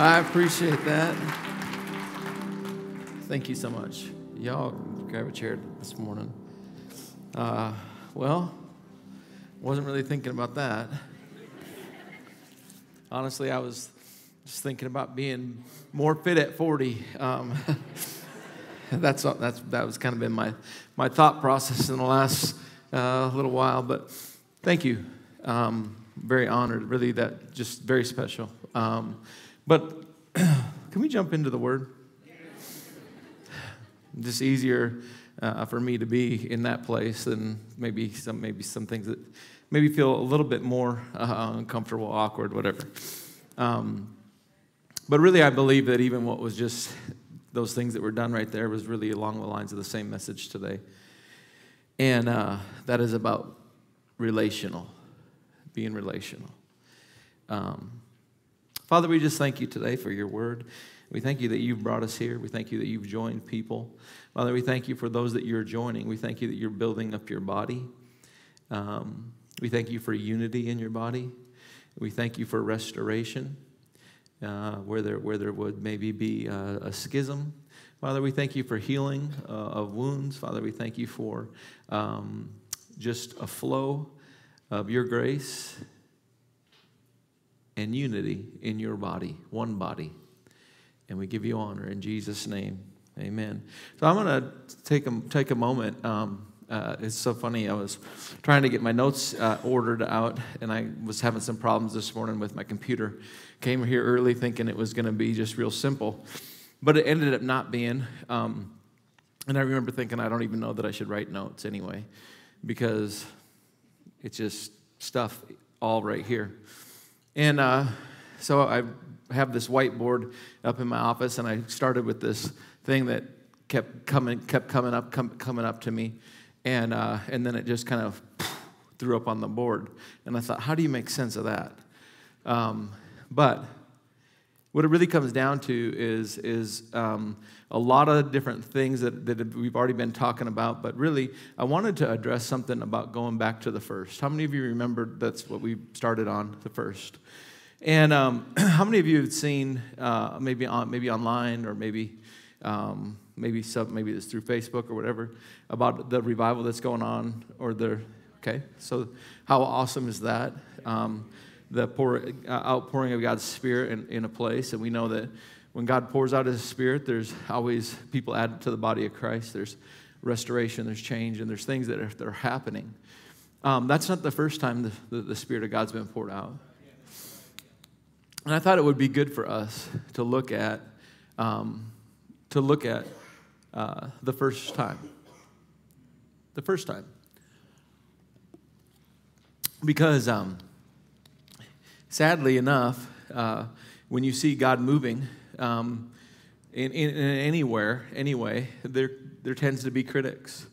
I appreciate that. Thank you so much. Y'all grab a chair this morning. Uh, well, wasn't really thinking about that. Honestly, I was just thinking about being more fit at 40. Um, that's, that's, that was kind of been my, my thought process in the last uh, little while. But thank you. Um, very honored, really, that just very special. Um, but can we jump into the word? Just easier uh, for me to be in that place than maybe some maybe some things that maybe feel a little bit more uh, uncomfortable, awkward, whatever. Um, but really, I believe that even what was just those things that were done right there was really along the lines of the same message today, and uh, that is about relational, being relational. Um, Father, we just thank you today for your word. We thank you that you've brought us here. We thank you that you've joined people. Father, we thank you for those that you're joining. We thank you that you're building up your body. Um, we thank you for unity in your body. We thank you for restoration uh, where, there, where there would maybe be a, a schism. Father, we thank you for healing uh, of wounds. Father, we thank you for um, just a flow of your grace and unity in your body, one body. And we give you honor in Jesus' name. Amen. So I'm going to take a, take a moment. Um, uh, it's so funny. I was trying to get my notes uh, ordered out, and I was having some problems this morning with my computer. Came here early thinking it was going to be just real simple, but it ended up not being. Um, and I remember thinking, I don't even know that I should write notes anyway, because it's just stuff all right here. And uh, so I have this whiteboard up in my office, and I started with this thing that kept coming, kept coming up, com- coming up to me, and uh, and then it just kind of threw up on the board. And I thought, how do you make sense of that? Um, but what it really comes down to is is um, a lot of different things that, that we've already been talking about. But really, I wanted to address something about going back to the first. How many of you remember that's what we started on the first? And um, how many of you have seen uh, maybe on, maybe online or maybe um, maybe some, maybe it's through Facebook or whatever about the revival that's going on or the okay. So how awesome is that? The pour, uh, outpouring of God's Spirit in, in a place, and we know that when God pours out His Spirit, there's always people added to the body of Christ. There's restoration, there's change, and there's things that are, that are happening. Um, that's not the first time the, the, the Spirit of God's been poured out. And I thought it would be good for us to look at, um, to look at uh, the first time. The first time. Because um, sadly enough, uh, when you see God moving um, in, in, in, anywhere, anyway, there, there tends to be critics.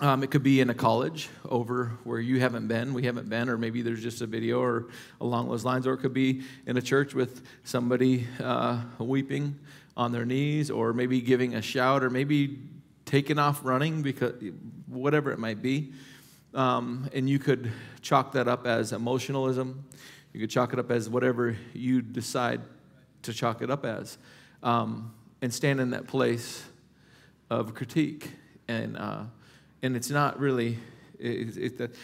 Um, it could be in a college over where you haven't been, we haven't been, or maybe there's just a video or along those lines, or it could be in a church with somebody uh, weeping on their knees, or maybe giving a shout, or maybe taking off running because whatever it might be. Um, and you could chalk that up as emotionalism. You could chalk it up as whatever you decide to chalk it up as, um, and stand in that place of critique and. Uh, and it's not really it, it,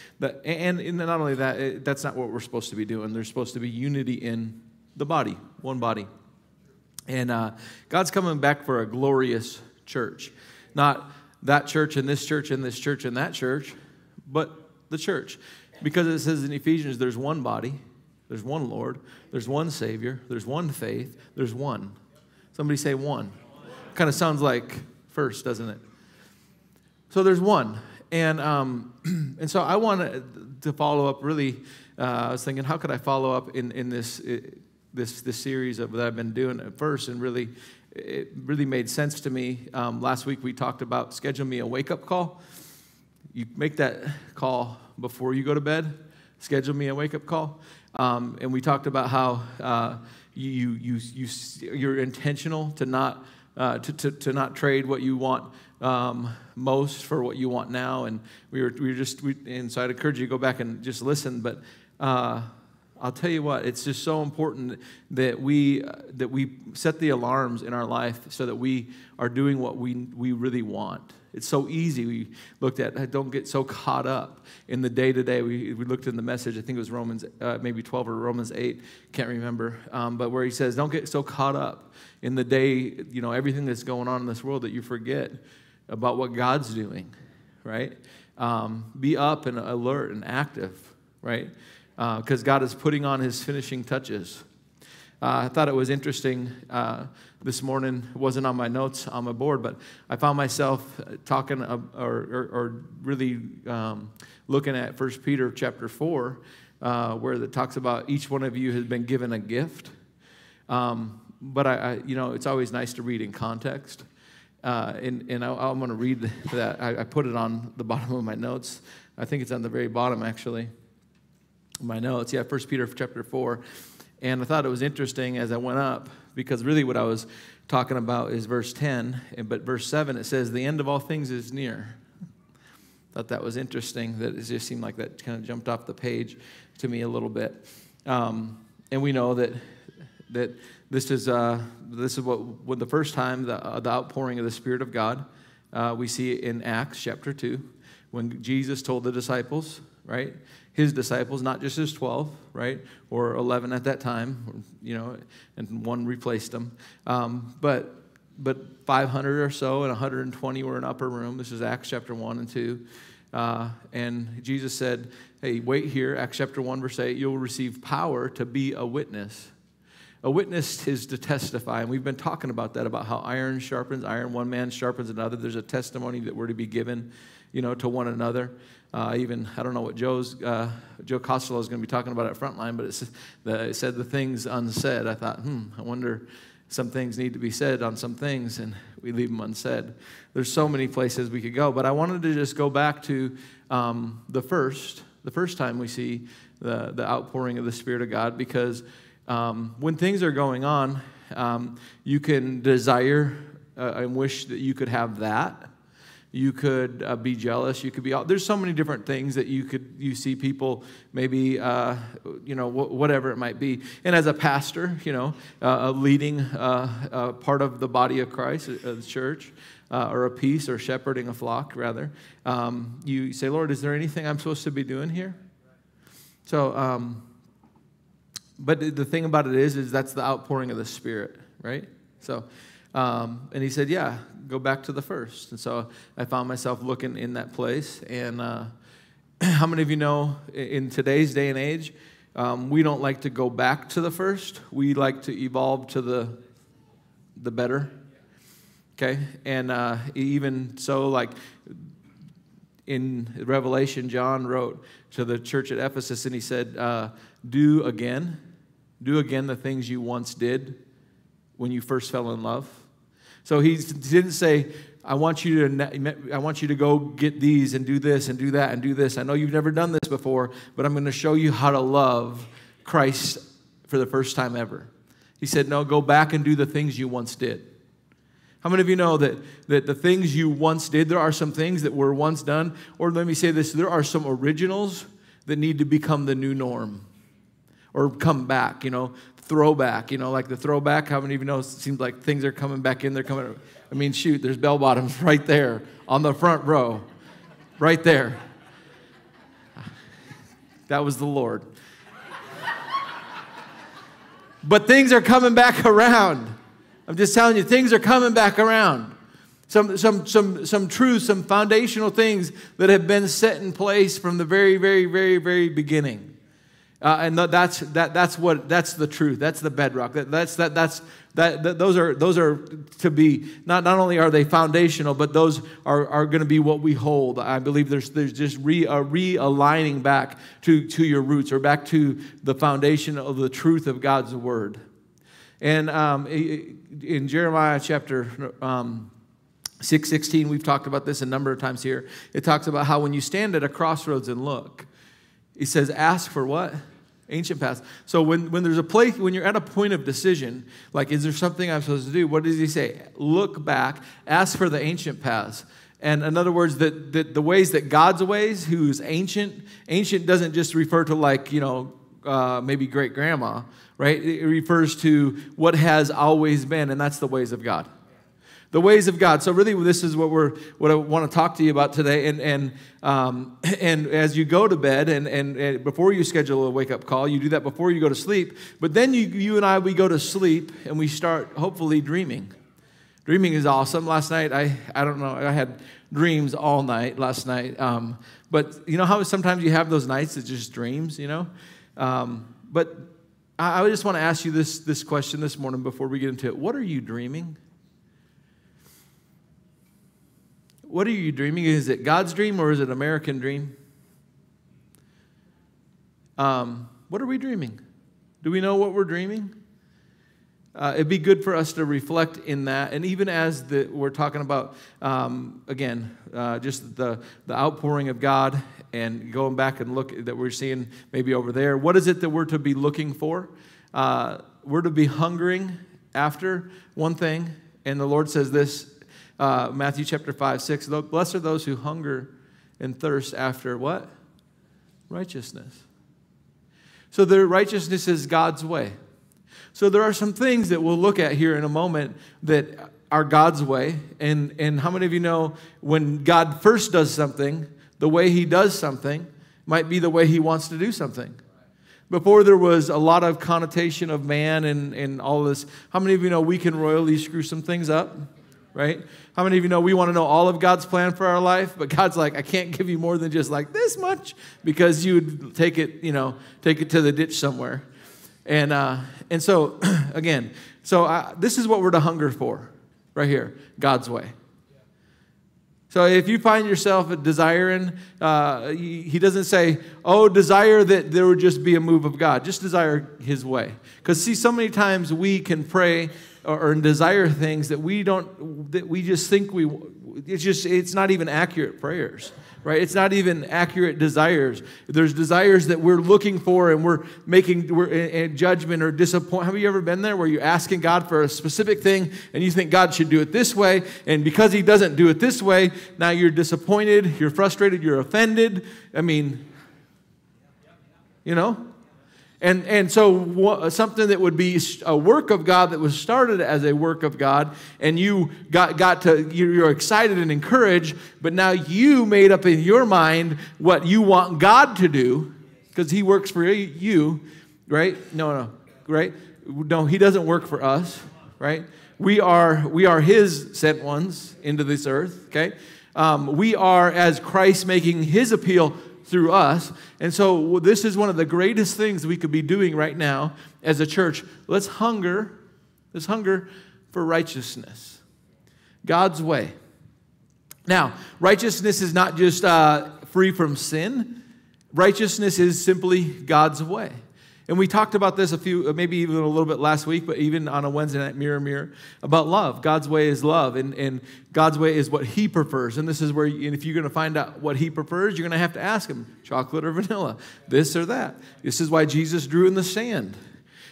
and, and not only that it, that's not what we're supposed to be doing there's supposed to be unity in the body one body and uh, god's coming back for a glorious church not that church and this church and this church and that church but the church because it says in ephesians there's one body there's one lord there's one savior there's one faith there's one somebody say one kind of sounds like first doesn't it so there's one. And, um, and so I wanted to follow up really. Uh, I was thinking, how could I follow up in, in this, this, this series of, that I've been doing at first? And really, it really made sense to me. Um, last week we talked about schedule me a wake up call. You make that call before you go to bed, schedule me a wake up call. Um, and we talked about how uh, you, you, you, you're intentional to not, uh, to, to, to not trade what you want um, most for what you want now. And we were, we were just, we, and so I'd encourage you to go back and just listen. But uh, I'll tell you what, it's just so important that we, that we set the alarms in our life so that we are doing what we, we really want. It's so easy. We looked at, don't get so caught up in the day to day. We looked in the message, I think it was Romans, uh, maybe 12 or Romans 8, can't remember. Um, but where he says, don't get so caught up in the day, you know, everything that's going on in this world that you forget about what God's doing, right? Um, be up and alert and active, right? Because uh, God is putting on his finishing touches. Uh, I thought it was interesting uh, this morning. Wasn't on my notes on my board, but I found myself talking uh, or, or, or, really um, looking at 1 Peter chapter 4, uh, where it talks about each one of you has been given a gift. Um, but I, I, you know, it's always nice to read in context. Uh, and, and I, am going to read that. I, I, put it on the bottom of my notes. I think it's on the very bottom, actually. My notes, yeah, First Peter chapter four, and I thought it was interesting as I went up because really what I was talking about is verse ten, but verse seven it says, "The end of all things is near." Thought that was interesting. That it just seemed like that kind of jumped off the page to me a little bit. Um, and we know that that this is, uh, this is what, when the first time the, uh, the outpouring of the Spirit of God, uh, we see in Acts chapter 2, when Jesus told the disciples, right? His disciples, not just his 12, right? Or 11 at that time, you know, and one replaced them. Um, but, but 500 or so and 120 were in upper room. This is Acts chapter 1 and 2. Uh, and Jesus said, Hey, wait here, Acts chapter 1, verse 8, you'll receive power to be a witness a witness is to testify, and we've been talking about that about how iron sharpens iron. One man sharpens another. There's a testimony that we're to be given, you know, to one another. Uh, even I don't know what Joe's uh, Joe Costello is going to be talking about at Frontline, but it's the, it said the things unsaid. I thought, hmm, I wonder some things need to be said on some things, and we leave them unsaid. There's so many places we could go, but I wanted to just go back to um, the first, the first time we see the the outpouring of the Spirit of God, because um, when things are going on, um, you can desire uh, and wish that you could have that. You could uh, be jealous. You could be. There's so many different things that you could. You see people maybe, uh, you know, wh- whatever it might be. And as a pastor, you know, uh, leading uh, part of the body of Christ, uh, the church, or a piece, or shepherding a flock, rather, um, you say, Lord, is there anything I'm supposed to be doing here? So. Um, but the thing about it is, is that's the outpouring of the Spirit, right? So, um, and he said, yeah, go back to the first. And so I found myself looking in that place. And uh, how many of you know in today's day and age, um, we don't like to go back to the first. We like to evolve to the, the better. Okay? And uh, even so, like in Revelation, John wrote to the church at Ephesus and he said, uh, Do again do again the things you once did when you first fell in love. So he didn't say, I want you to I want you to go get these and do this and do that and do this. I know you've never done this before, but I'm going to show you how to love Christ for the first time ever. He said, No, go back and do the things you once did. How many of you know that, that the things you once did, there are some things that were once done, or let me say this, there are some originals that need to become the new norm or come back, you know, throwback, you know, like the throwback. How many of you know it seems like things are coming back in? They're coming. I mean, shoot, there's bell bottoms right there on the front row, right there. That was the Lord. But things are coming back around. I'm just telling you, things are coming back around. Some, some, some, some truths, some foundational things that have been set in place from the very, very, very, very beginning. Uh, and that's, that, that's what that's the truth. That's the bedrock. That, that's, that, that's, that, that, those, are, those are to be, not, not only are they foundational, but those are, are going to be what we hold. I believe there's, there's just re, realigning back to, to your roots or back to the foundation of the truth of God's word. And um, in Jeremiah chapter um, 616, we've talked about this a number of times here. It talks about how when you stand at a crossroads and look, he says, ask for what? Ancient past. So when, when there's a place, when you're at a point of decision, like, is there something I'm supposed to do? What does he say? Look back, ask for the ancient past. And in other words, that, that the ways that God's ways, who's ancient, ancient doesn't just refer to like, you know, uh, maybe great grandma, right? It refers to what has always been, and that's the ways of God. The ways of God. So really, this is what we're what I want to talk to you about today. And and um, and as you go to bed, and, and and before you schedule a wake up call, you do that before you go to sleep. But then you you and I we go to sleep and we start hopefully dreaming. Dreaming is awesome. Last night I I don't know I had dreams all night last night. Um, but you know how sometimes you have those nights that just dreams, you know. Um, but I, I just want to ask you this this question this morning before we get into it. What are you dreaming? What are you dreaming? Is it God's dream or is it American dream? Um, what are we dreaming? Do we know what we're dreaming? Uh, it'd be good for us to reflect in that. And even as the, we're talking about, um, again, uh, just the, the outpouring of God and going back and look that we're seeing maybe over there, what is it that we're to be looking for? Uh, we're to be hungering after one thing. And the Lord says this uh, Matthew chapter 5, 6. Blessed are those who hunger and thirst after what? Righteousness. So the righteousness is God's way. So there are some things that we'll look at here in a moment that are God's way. And, and how many of you know when God first does something, the way he does something might be the way he wants to do something? Before there was a lot of connotation of man and, and all this, how many of you know we can royally screw some things up? Right? How many of you know we want to know all of God's plan for our life, but God's like, I can't give you more than just like this much because you would take it, you know, take it to the ditch somewhere. And uh, and so again, so I, this is what we're to hunger for, right here, God's way. So if you find yourself desiring, uh, he doesn't say, oh, desire that there would just be a move of God. Just desire his way. Because see, so many times we can pray or, or desire things that we don't, that we just think we, it's just, it's not even accurate prayers right? It's not even accurate desires. There's desires that we're looking for and we're making we're in, judgment or disappointment. Have you ever been there where you're asking God for a specific thing and you think God should do it this way, and because He doesn't do it this way, now you're disappointed, you're frustrated, you're offended. I mean, you know? And, and so, something that would be a work of God that was started as a work of God, and you got, got to, you're excited and encouraged, but now you made up in your mind what you want God to do, because He works for you, right? No, no, right? No, He doesn't work for us, right? We are, we are His sent ones into this earth, okay? Um, we are, as Christ making His appeal through us. And so, this is one of the greatest things we could be doing right now as a church. Let's hunger, let's hunger for righteousness, God's way. Now, righteousness is not just uh, free from sin, righteousness is simply God's way. And we talked about this a few, uh, maybe even a little bit last week, but even on a Wednesday night, Mirror, Mirror, about love. God's way is love, and, and God's way is what He prefers. And this is where, you, and if you're going to find out what He prefers, you're going to have to ask Him chocolate or vanilla, this or that. This is why Jesus drew in the sand.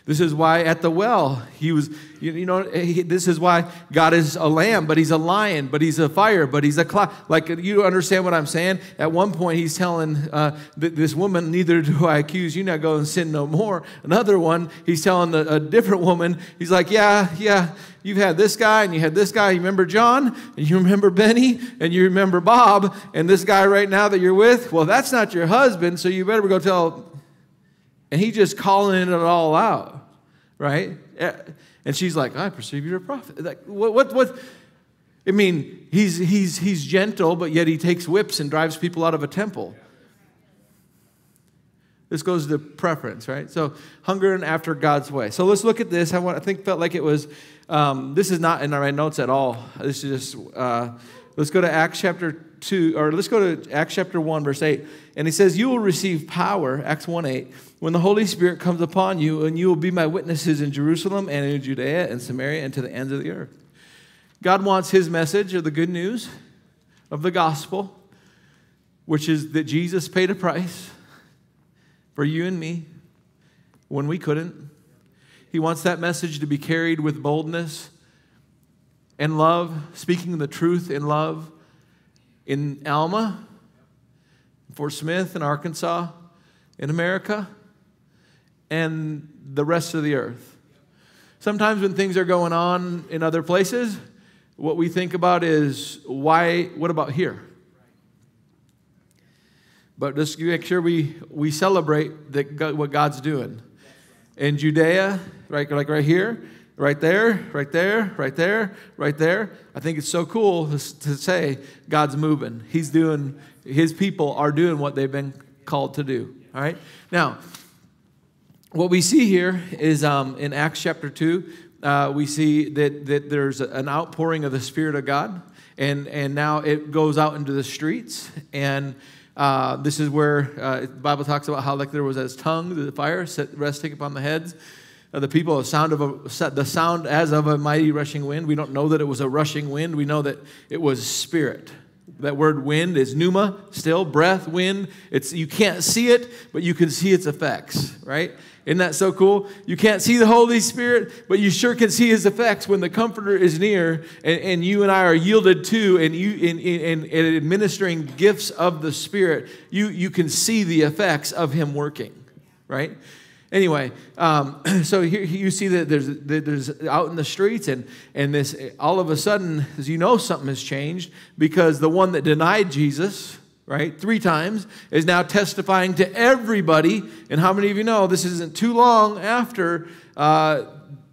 This is why at the well, he was, you, know, he, this is why God is a lamb, but he's a lion, but he's a fire, but he's a cloud. Like, you understand what I'm saying? At one point, he's telling uh, this woman, Neither do I accuse you, now go and sin no more. Another one, he's telling the, a different woman, he's like, Yeah, yeah, you've had this guy and you had this guy. You remember John and you remember Benny and you remember Bob and this guy right now that you're with. Well, that's not your husband, so you better go tell. And he just calling it all out right? And she's like, I perceive you're a prophet. Like, what, what, what? I mean, he's, he's, he's gentle, but yet he takes whips and drives people out of a temple. This goes to preference, right? So, hungering after God's way. So, let's look at this. I, want, I think felt like it was, um, this is not in my notes at all. This is just, uh, let's go to Acts chapter 2, or let's go to Acts chapter 1, verse 8. And he says, You will receive power, Acts 1 8 when the Holy Spirit comes upon you, and you will be my witnesses in Jerusalem and in Judea and Samaria and to the ends of the earth. God wants his message or the good news of the gospel, which is that Jesus paid a price for you and me when we couldn't. He wants that message to be carried with boldness and love, speaking the truth in love in Alma, Fort Smith, in Arkansas, in America and the rest of the earth. Sometimes when things are going on in other places, what we think about is why, what about here? But just make sure we, we celebrate that God, what God's doing. In Judea, right, like right here, right there, right there, right there, right there. I think it's so cool to, to say God's moving. He's doing, His people are doing what they've been called to do. All right? Now, what we see here is um, in Acts chapter 2, uh, we see that, that there's an outpouring of the Spirit of God, and, and now it goes out into the streets. And uh, this is where uh, the Bible talks about how like there was as tongue, the fire set, resting upon the heads of the people, a sound of a, the sound as of a mighty rushing wind. We don't know that it was a rushing wind. We know that it was spirit. That word wind is pneuma, still breath, wind. It's you can't see it, but you can see its effects, right? Isn't that so cool? You can't see the Holy Spirit, but you sure can see his effects when the Comforter is near and, and you and I are yielded to and you in, in, in administering gifts of the Spirit. You, you can see the effects of him working, right? Anyway, um, so here you see that there's, that there's out in the streets, and, and this all of a sudden, as you know, something has changed because the one that denied Jesus, right, three times, is now testifying to everybody. And how many of you know this isn't too long after uh,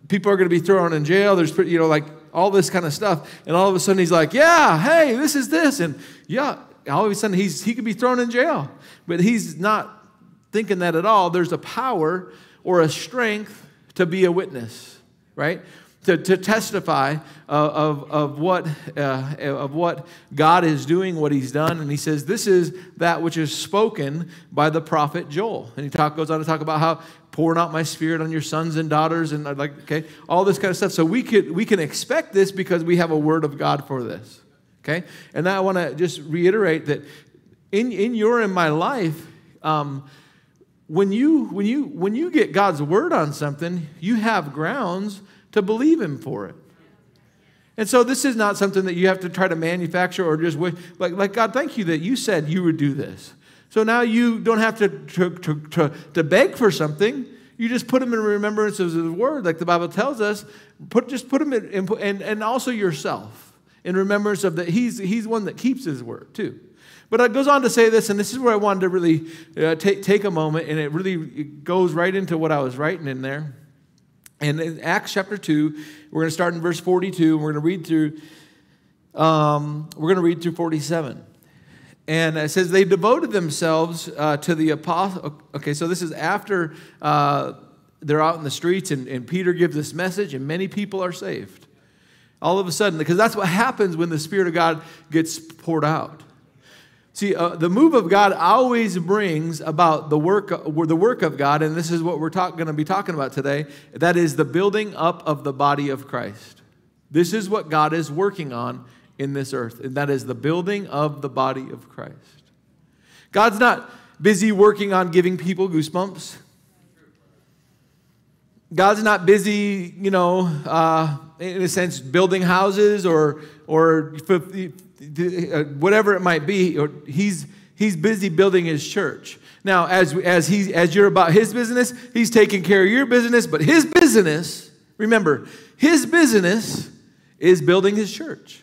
people are going to be thrown in jail? There's, you know, like all this kind of stuff. And all of a sudden he's like, yeah, hey, this is this. And yeah, all of a sudden he's, he could be thrown in jail. But he's not thinking that at all. There's a power or a strength to be a witness, right? to, to testify of, of, what, uh, of what God is doing, what he's done. And he says, This is that which is spoken by the prophet Joel. And he talk, goes on to talk about how pouring out my spirit on your sons and daughters and like, okay, all this kind of stuff. So we, could, we can expect this because we have a word of God for this. Okay? And I want to just reiterate that in, in your and my life, um, when you when you when you get God's word on something, you have grounds to believe Him for it. And so this is not something that you have to try to manufacture or just wait. Like, like God, thank you that you said you would do this. So now you don't have to, to, to, to, to beg for something. You just put them in remembrance of His word, like the Bible tells us. Put, just put them in, in and, and also yourself in remembrance of that. He's, he's one that keeps His word too. But it goes on to say this, and this is where I wanted to really uh, take, take a moment, and it really it goes right into what I was writing in there. And in Acts chapter 2, we're going to start in verse 42, and we're going to read through, um, we're going to read through 47. And it says, they devoted themselves uh, to the apostle. Okay, so this is after uh, they're out in the streets, and, and Peter gives this message, and many people are saved. All of a sudden, because that's what happens when the Spirit of God gets poured out. See, uh, the move of God always brings about the work, the work of God, and this is what we're going to be talking about today. That is the building up of the body of Christ. This is what God is working on in this earth, and that is the building of the body of Christ. God's not busy working on giving people goosebumps. God's not busy, you know, uh, in a sense, building houses or or Uh, whatever it might be, he's, he's busy building his church. Now, as, as, he, as you're about his business, he's taking care of your business, but his business, remember, his business is building his church.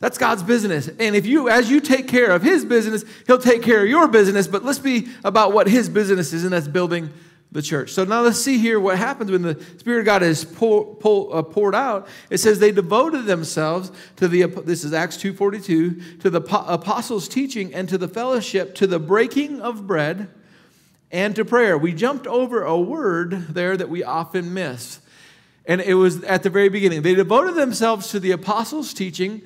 That's God's business. And if you, as you take care of his business, he'll take care of your business, but let's be about what his business is, and that's building the church. So now let's see here what happens when the Spirit of God is pour, pour, uh, poured out. It says they devoted themselves to the, this is Acts 2.42, to the apostles' teaching and to the fellowship, to the breaking of bread and to prayer. We jumped over a word there that we often miss. And it was at the very beginning. They devoted themselves to the apostles' teaching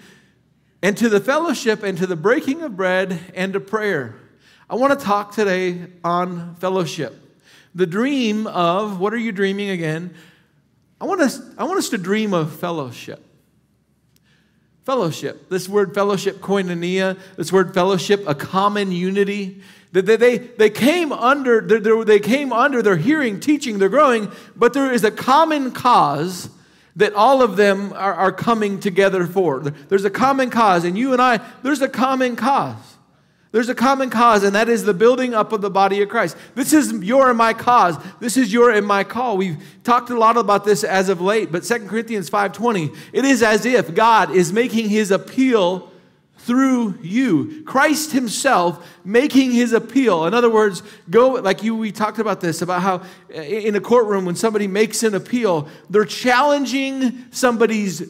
and to the fellowship and to the breaking of bread and to prayer. I want to talk today on fellowship the dream of what are you dreaming again? I want us, I want us to dream of fellowship. Fellowship. This word fellowship, koinonia, this word fellowship, a common unity. They, they, they came under, they came under, they're hearing, teaching, they're growing, but there is a common cause that all of them are, are coming together for. There's a common cause, and you and I, there's a common cause. There's a common cause, and that is the building up of the body of Christ. This is your and my cause. This is your and my call. We've talked a lot about this as of late, but 2 Corinthians 5:20, it is as if God is making his appeal through you. Christ himself making his appeal. In other words, go like you we talked about this about how uh, in a courtroom when somebody makes an appeal, they're challenging somebody's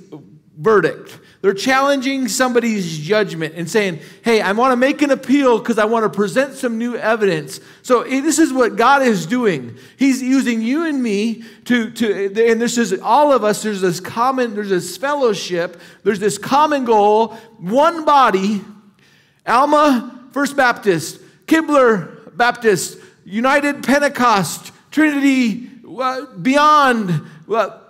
verdict. They're challenging somebody's judgment and saying, hey, I want to make an appeal because I want to present some new evidence. So eh, this is what God is doing. He's using you and me to, to and this is all of us, there's this common, there's this fellowship, there's this common goal, one body, Alma First Baptist, Kibler Baptist, United Pentecost, Trinity, uh, Beyond, well,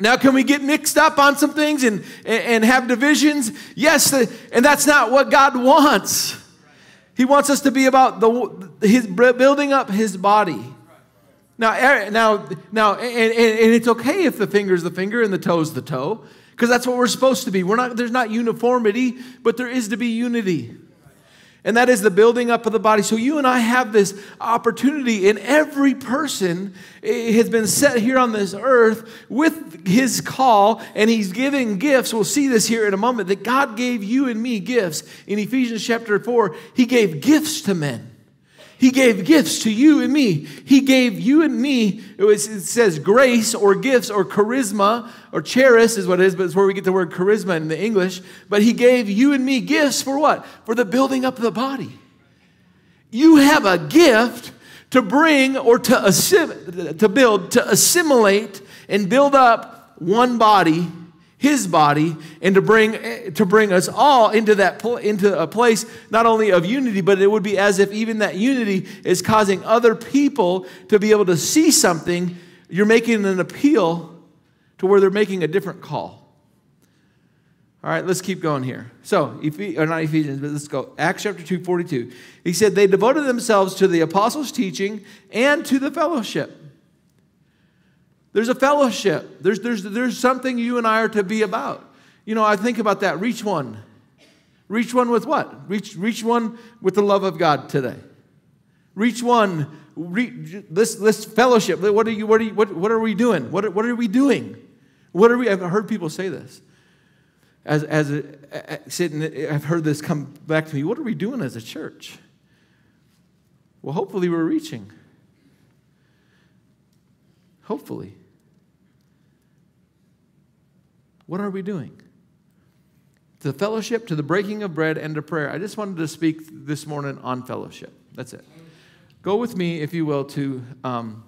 now, can we get mixed up on some things and, and have divisions? Yes, and that's not what God wants. He wants us to be about the, his, building up his body. Now, er, now, now, and, and, it's okay if the finger's the finger and the toe's the toe, because that's what we're supposed to be. We're not, there's not uniformity, but there is to be unity and that is the building up of the body. So you and I have this opportunity, and every person eh, has been set here on this earth with his call, and he's giving gifts. We'll see this here in a moment that God gave you and me gifts. In Ephesians chapter 4, he gave gifts to men. He gave gifts to you and me. He gave you and me, it, was, it, says grace or gifts or charisma or charis is what it is, but it's where we get the word charisma in the English. But He gave you and me gifts for what? For the building up of the body. You have a gift to bring or to, to build, to assimilate and build up one body his body and to bring to bring us all into that into a place not only of unity but it would be as if even that unity is causing other people to be able to see something. You're making an appeal to where they're making a different call. All right let's keep going here. So or not ephesians but let's go. Acts chapter 2 42 he said they devoted themselves to the apostles teaching and to the fellowship there's a fellowship. There's, there's, there's something you and I are to be about. You know, I think about that. Reach one. Reach one with what? Reach, reach one with the love of God today. Reach one. Reach, this, this fellowship. What are, you, what, are you, what, what are we doing? What, what are we doing? What are we? I've heard people say this. As, as a, a, sitting, I've heard this come back to me. What are we doing as a church? Well, hopefully, we're reaching. Hopefully. What are we doing? To fellowship, to the breaking of bread, and to prayer. I just wanted to speak this morning on fellowship. That's it. Go with me, if you will, to, um,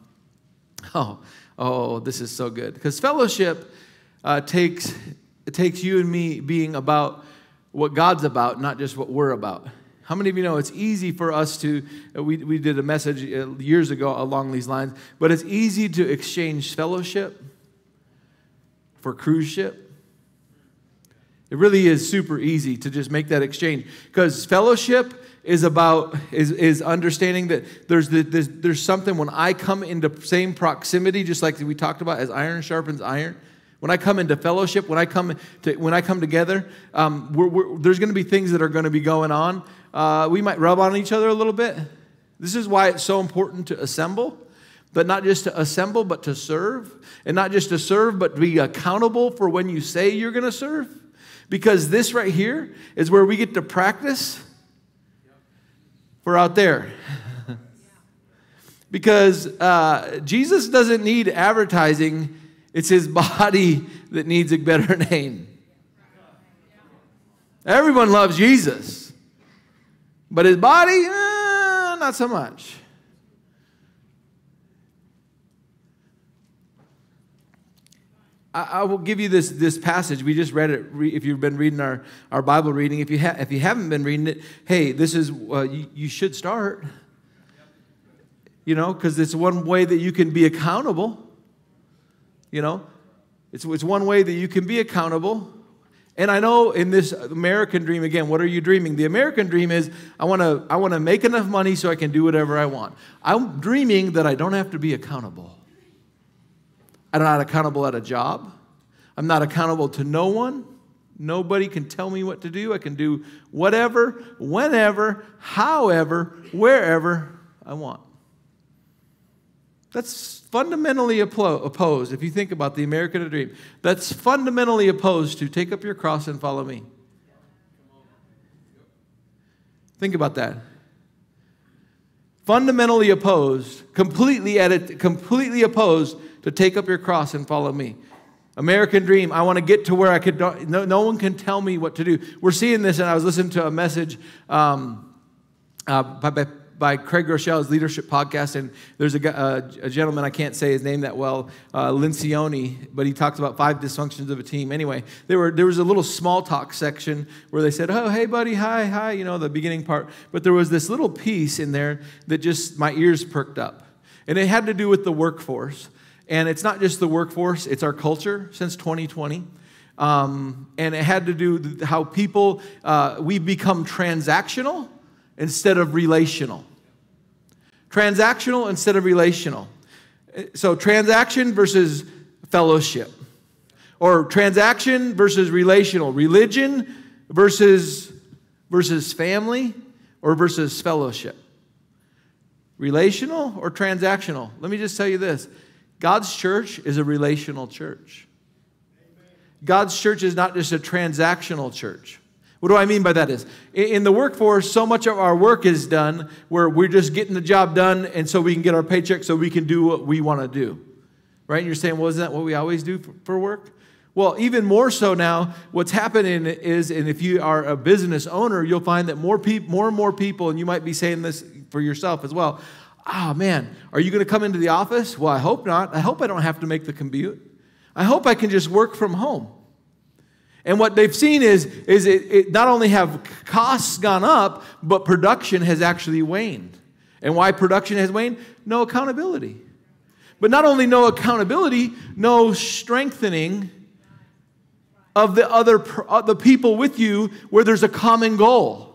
oh, oh, this is so good. Because fellowship uh, takes, it takes you and me being about what God's about, not just what we're about. How many of you know it's easy for us to, uh, we, we did a message uh, years ago along these lines, but it's easy to exchange fellowship for cruise ship. It really is super easy to just make that exchange because fellowship is about is, is understanding that there's, the, there's there's something when I come into same proximity, just like we talked about, as iron sharpens iron. When I come into fellowship, when I come to when I come together, um, we're, we're, there's going to be things that are going to be going on. Uh, we might rub on each other a little bit. This is why it's so important to assemble but not just to assemble, but to serve. And not just to serve, but to be accountable for when you say you're going to serve. Because this right here is where we get to practice for out there. because uh, Jesus doesn't need advertising, it's his body that needs a better name. Everyone loves Jesus, but his body, eh, not so much. I, will give you this, this passage. We just read it. If you've been reading our, our Bible reading, if you, ha- if you haven't been reading it, hey, this is, uh, you, you should start. You know, because it's one way that you can be accountable. You know, it's, it's one way that you can be accountable. And I know in this American dream, again, what are you dreaming? The American dream is I want to I wanna make enough money so I can do whatever I want. I'm dreaming that I don't have to be accountable. I'm not accountable at a job. I'm not accountable to no one. Nobody can tell me what to do. I can do whatever, whenever, however, wherever I want. That's fundamentally opposed, if you think about the American dream, that's fundamentally opposed to take up your cross and follow me. Think about that. Fundamentally opposed, completely at it, completely opposed to take up your cross and follow me. American dream. I want to get to where I could. No, no one can tell me what to do. We're seeing this, and I was listening to a message um, uh, by, by, by, Craig Groeschel's leadership podcast, and there's a, a, a, gentleman I can't say his name that well, uh, Lencioni, but he talks about five dysfunctions of a team. Anyway, there were there was a little small talk section where they said, "Oh, hey, buddy, hi, hi," you know, the beginning part. But there was this little piece in there that just my ears perked up, and it had to do with the workforce. And it's not just the workforce, it's our culture since 2020. Um, and it had to do with how people, uh, we become transactional instead of relational. Transactional instead of relational. So, transaction versus fellowship, or transaction versus relational, religion versus, versus family, or versus fellowship. Relational or transactional? Let me just tell you this God's church is a relational church. God's church is not just a transactional church. What do I mean by that is in the workforce, so much of our work is done where we're just getting the job done and so we can get our paycheck so we can do what we want to do. Right? And you're saying, well, isn't that what we always do for work? Well, even more so now, what's happening is, and if you are a business owner, you'll find that more, people, more and more people, and you might be saying this for yourself as well, oh man, are you going to come into the office? Well, I hope not. I hope I don't have to make the commute. I hope I can just work from home. And what they've seen is, is it, it not only have costs gone up, but production has actually waned. And why production has waned? No accountability. But not only no accountability, no strengthening of the other the people with you where there's a common goal.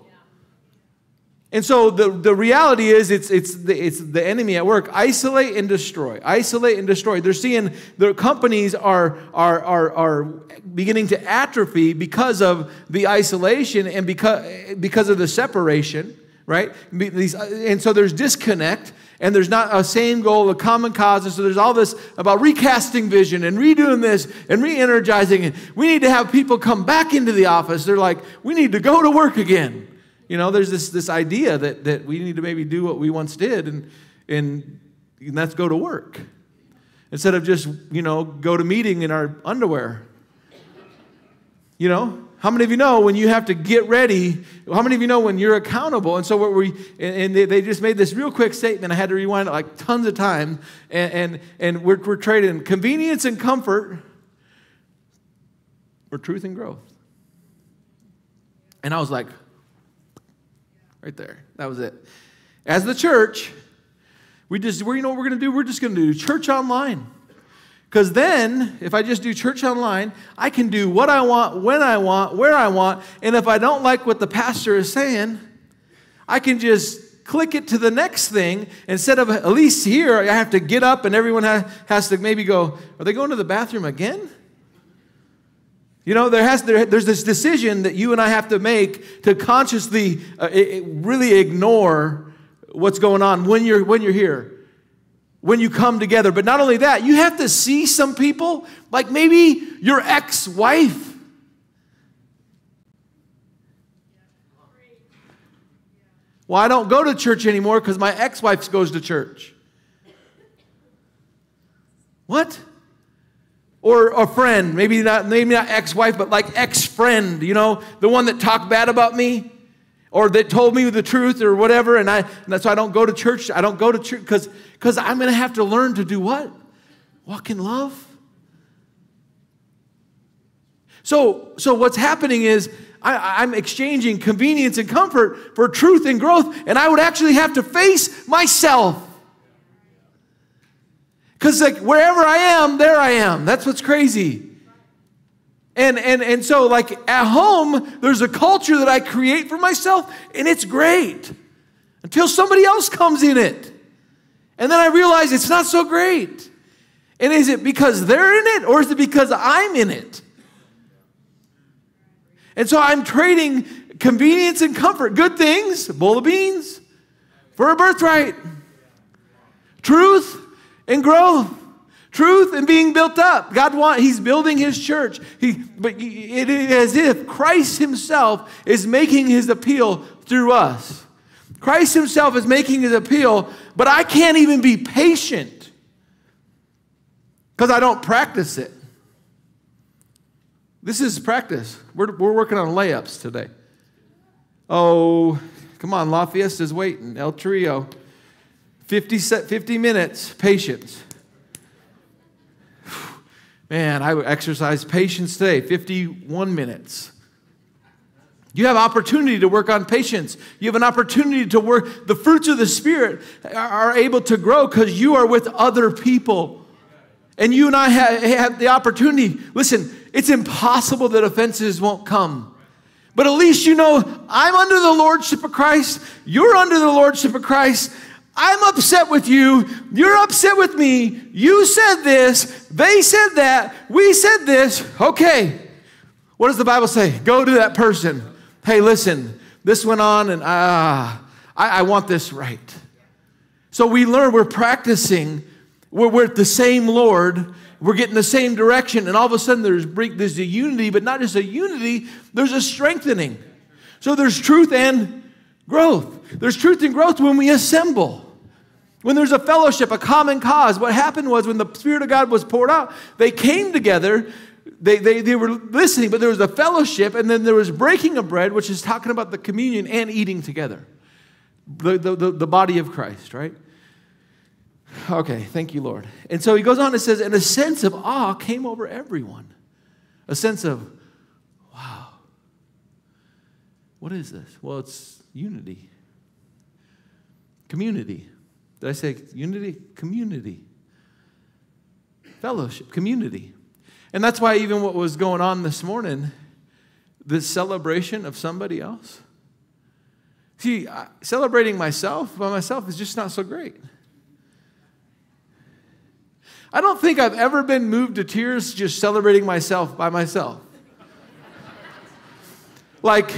And so the, the reality is it's, it's, the, it's the enemy at work. Isolate and destroy. Isolate and destroy. They're seeing the companies are, are, are, are beginning to atrophy because of the isolation and because, because of the separation, right? These, and so there's disconnect and there's not a same goal, a common cause. And so there's all this about recasting vision and redoing this and re energizing. We need to have people come back into the office. They're like, we need to go to work again. You know, there's this, this idea that, that we need to maybe do what we once did, and, and, and that's go to work. Instead of just, you know, go to meeting in our underwear. You know, how many of you know when you have to get ready? How many of you know when you're accountable? And so what we and they, they just made this real quick statement. I had to rewind it like tons of time. And and, and we're, we're trading convenience and comfort for truth and growth. And I was like, Right there. That was it. As the church, we just, we you know what we're going to do? We're just going to do church online. Because then, if I just do church online, I can do what I want, when I want, where I want. And if I don't like what the pastor is saying, I can just click it to the next thing. Instead of, at least here, I have to get up and everyone has to maybe go, Are they going to the bathroom again? You know, there has, there, there's this decision that you and I have to make to consciously uh, really ignore what's going on when you're, when you're here, when you come together. But not only that, you have to see some people, like maybe your ex wife. Well, I don't go to church anymore because my ex wife goes to church. What? Or a friend, maybe not, maybe not ex-wife, but like ex-friend, you know, the one that talked bad about me or that told me the truth or whatever. And, I, and that's why I don't go to church. I don't go to church because because I'm going to have to learn to do what? Walk in love. So, so what's happening is I, I'm exchanging convenience and comfort for truth and growth, and I would actually have to face myself. Because like wherever I am, there I am. That's what's crazy. And, and, and so, like at home, there's a culture that I create for myself, and it's great until somebody else comes in it. And then I realize it's not so great. And is it because they're in it, or is it because I'm in it? And so I'm trading convenience and comfort, good things, bowl of beans, for a birthright. Truth and growth. Truth and being built up. God want He's building His church. He, but it is as if Christ Himself is making His appeal through us. Christ Himself is making His appeal, but I can't even be patient because I don't practice it. This is practice. We're, we're working on layups today. Oh, come on, La Fiesta's waiting. El Trio, 50, 50 minutes, patience. Man, I would exercise patience today, 51 minutes. You have opportunity to work on patience. You have an opportunity to work. The fruits of the Spirit are able to grow because you are with other people. And you and I have, have the opportunity. Listen, it's impossible that offenses won't come. But at least you know I'm under the lordship of Christ. You're under the lordship of Christ. I'm upset with you. You're upset with me. You said this. They said that. We said this. Okay. What does the Bible say? Go to that person. Hey, listen, this went on and ah, I, I want this right. So we learn, we're practicing, we're, we're the same Lord, we're getting the same direction, and all of a sudden there's, there's a unity, but not just a unity, there's a strengthening. So there's truth and growth. There's truth and growth when we assemble. When there's a fellowship, a common cause, what happened was when the Spirit of God was poured out, they came together, they, they, they were listening, but there was a fellowship, and then there was breaking of bread, which is talking about the communion and eating together. The, the, the, the body of Christ, right? Okay, thank you, Lord. And so he goes on and says, and a sense of awe came over everyone. A sense of, wow, what is this? Well, it's unity, community. Did I say unity? Community. Fellowship, community. And that's why, even what was going on this morning, the celebration of somebody else. See, celebrating myself by myself is just not so great. I don't think I've ever been moved to tears just celebrating myself by myself. like,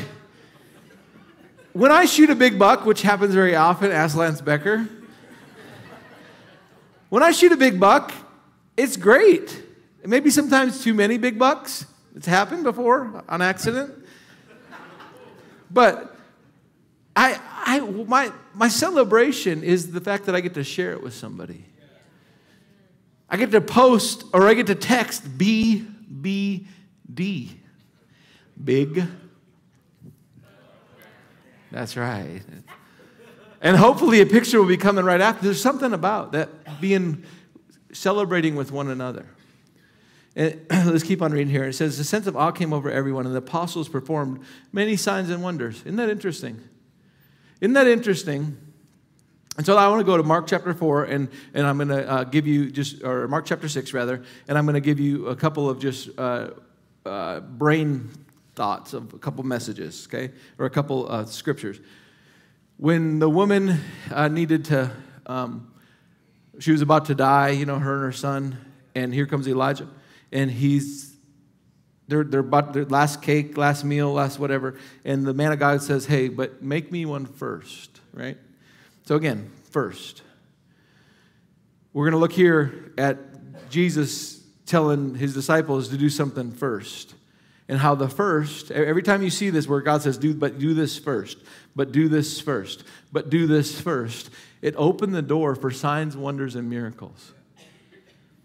when I shoot a big buck, which happens very often, ask Lance Becker. When I shoot a big buck, it's great. Maybe sometimes too many big bucks. It's happened before on accident. But I, I, my, my celebration is the fact that I get to share it with somebody. I get to post or I get to text BBD. Big. That's right. And hopefully a picture will be coming right after. There's something about that being celebrating with one another. And let's keep on reading here. It says, The sense of awe came over everyone, and the apostles performed many signs and wonders. Isn't that interesting? Isn't that interesting? And so I want to go to Mark chapter 4, and, and I'm going to uh, give you just, or Mark chapter 6, rather, and I'm going to give you a couple of just uh, uh, brain thoughts of a couple messages, okay? Or a couple uh, scriptures. When the woman uh, needed to, um, she was about to die, you know, her and her son, and here comes Elijah, and he's they're, they're about their last cake, last meal, last whatever. And the man of God says, Hey, but make me one first, right? So, again, first. We're going to look here at Jesus telling his disciples to do something first. And how the first, every time you see this where God says, do, but do this first, but do this first, but do this first, it opened the door for signs, wonders, and miracles.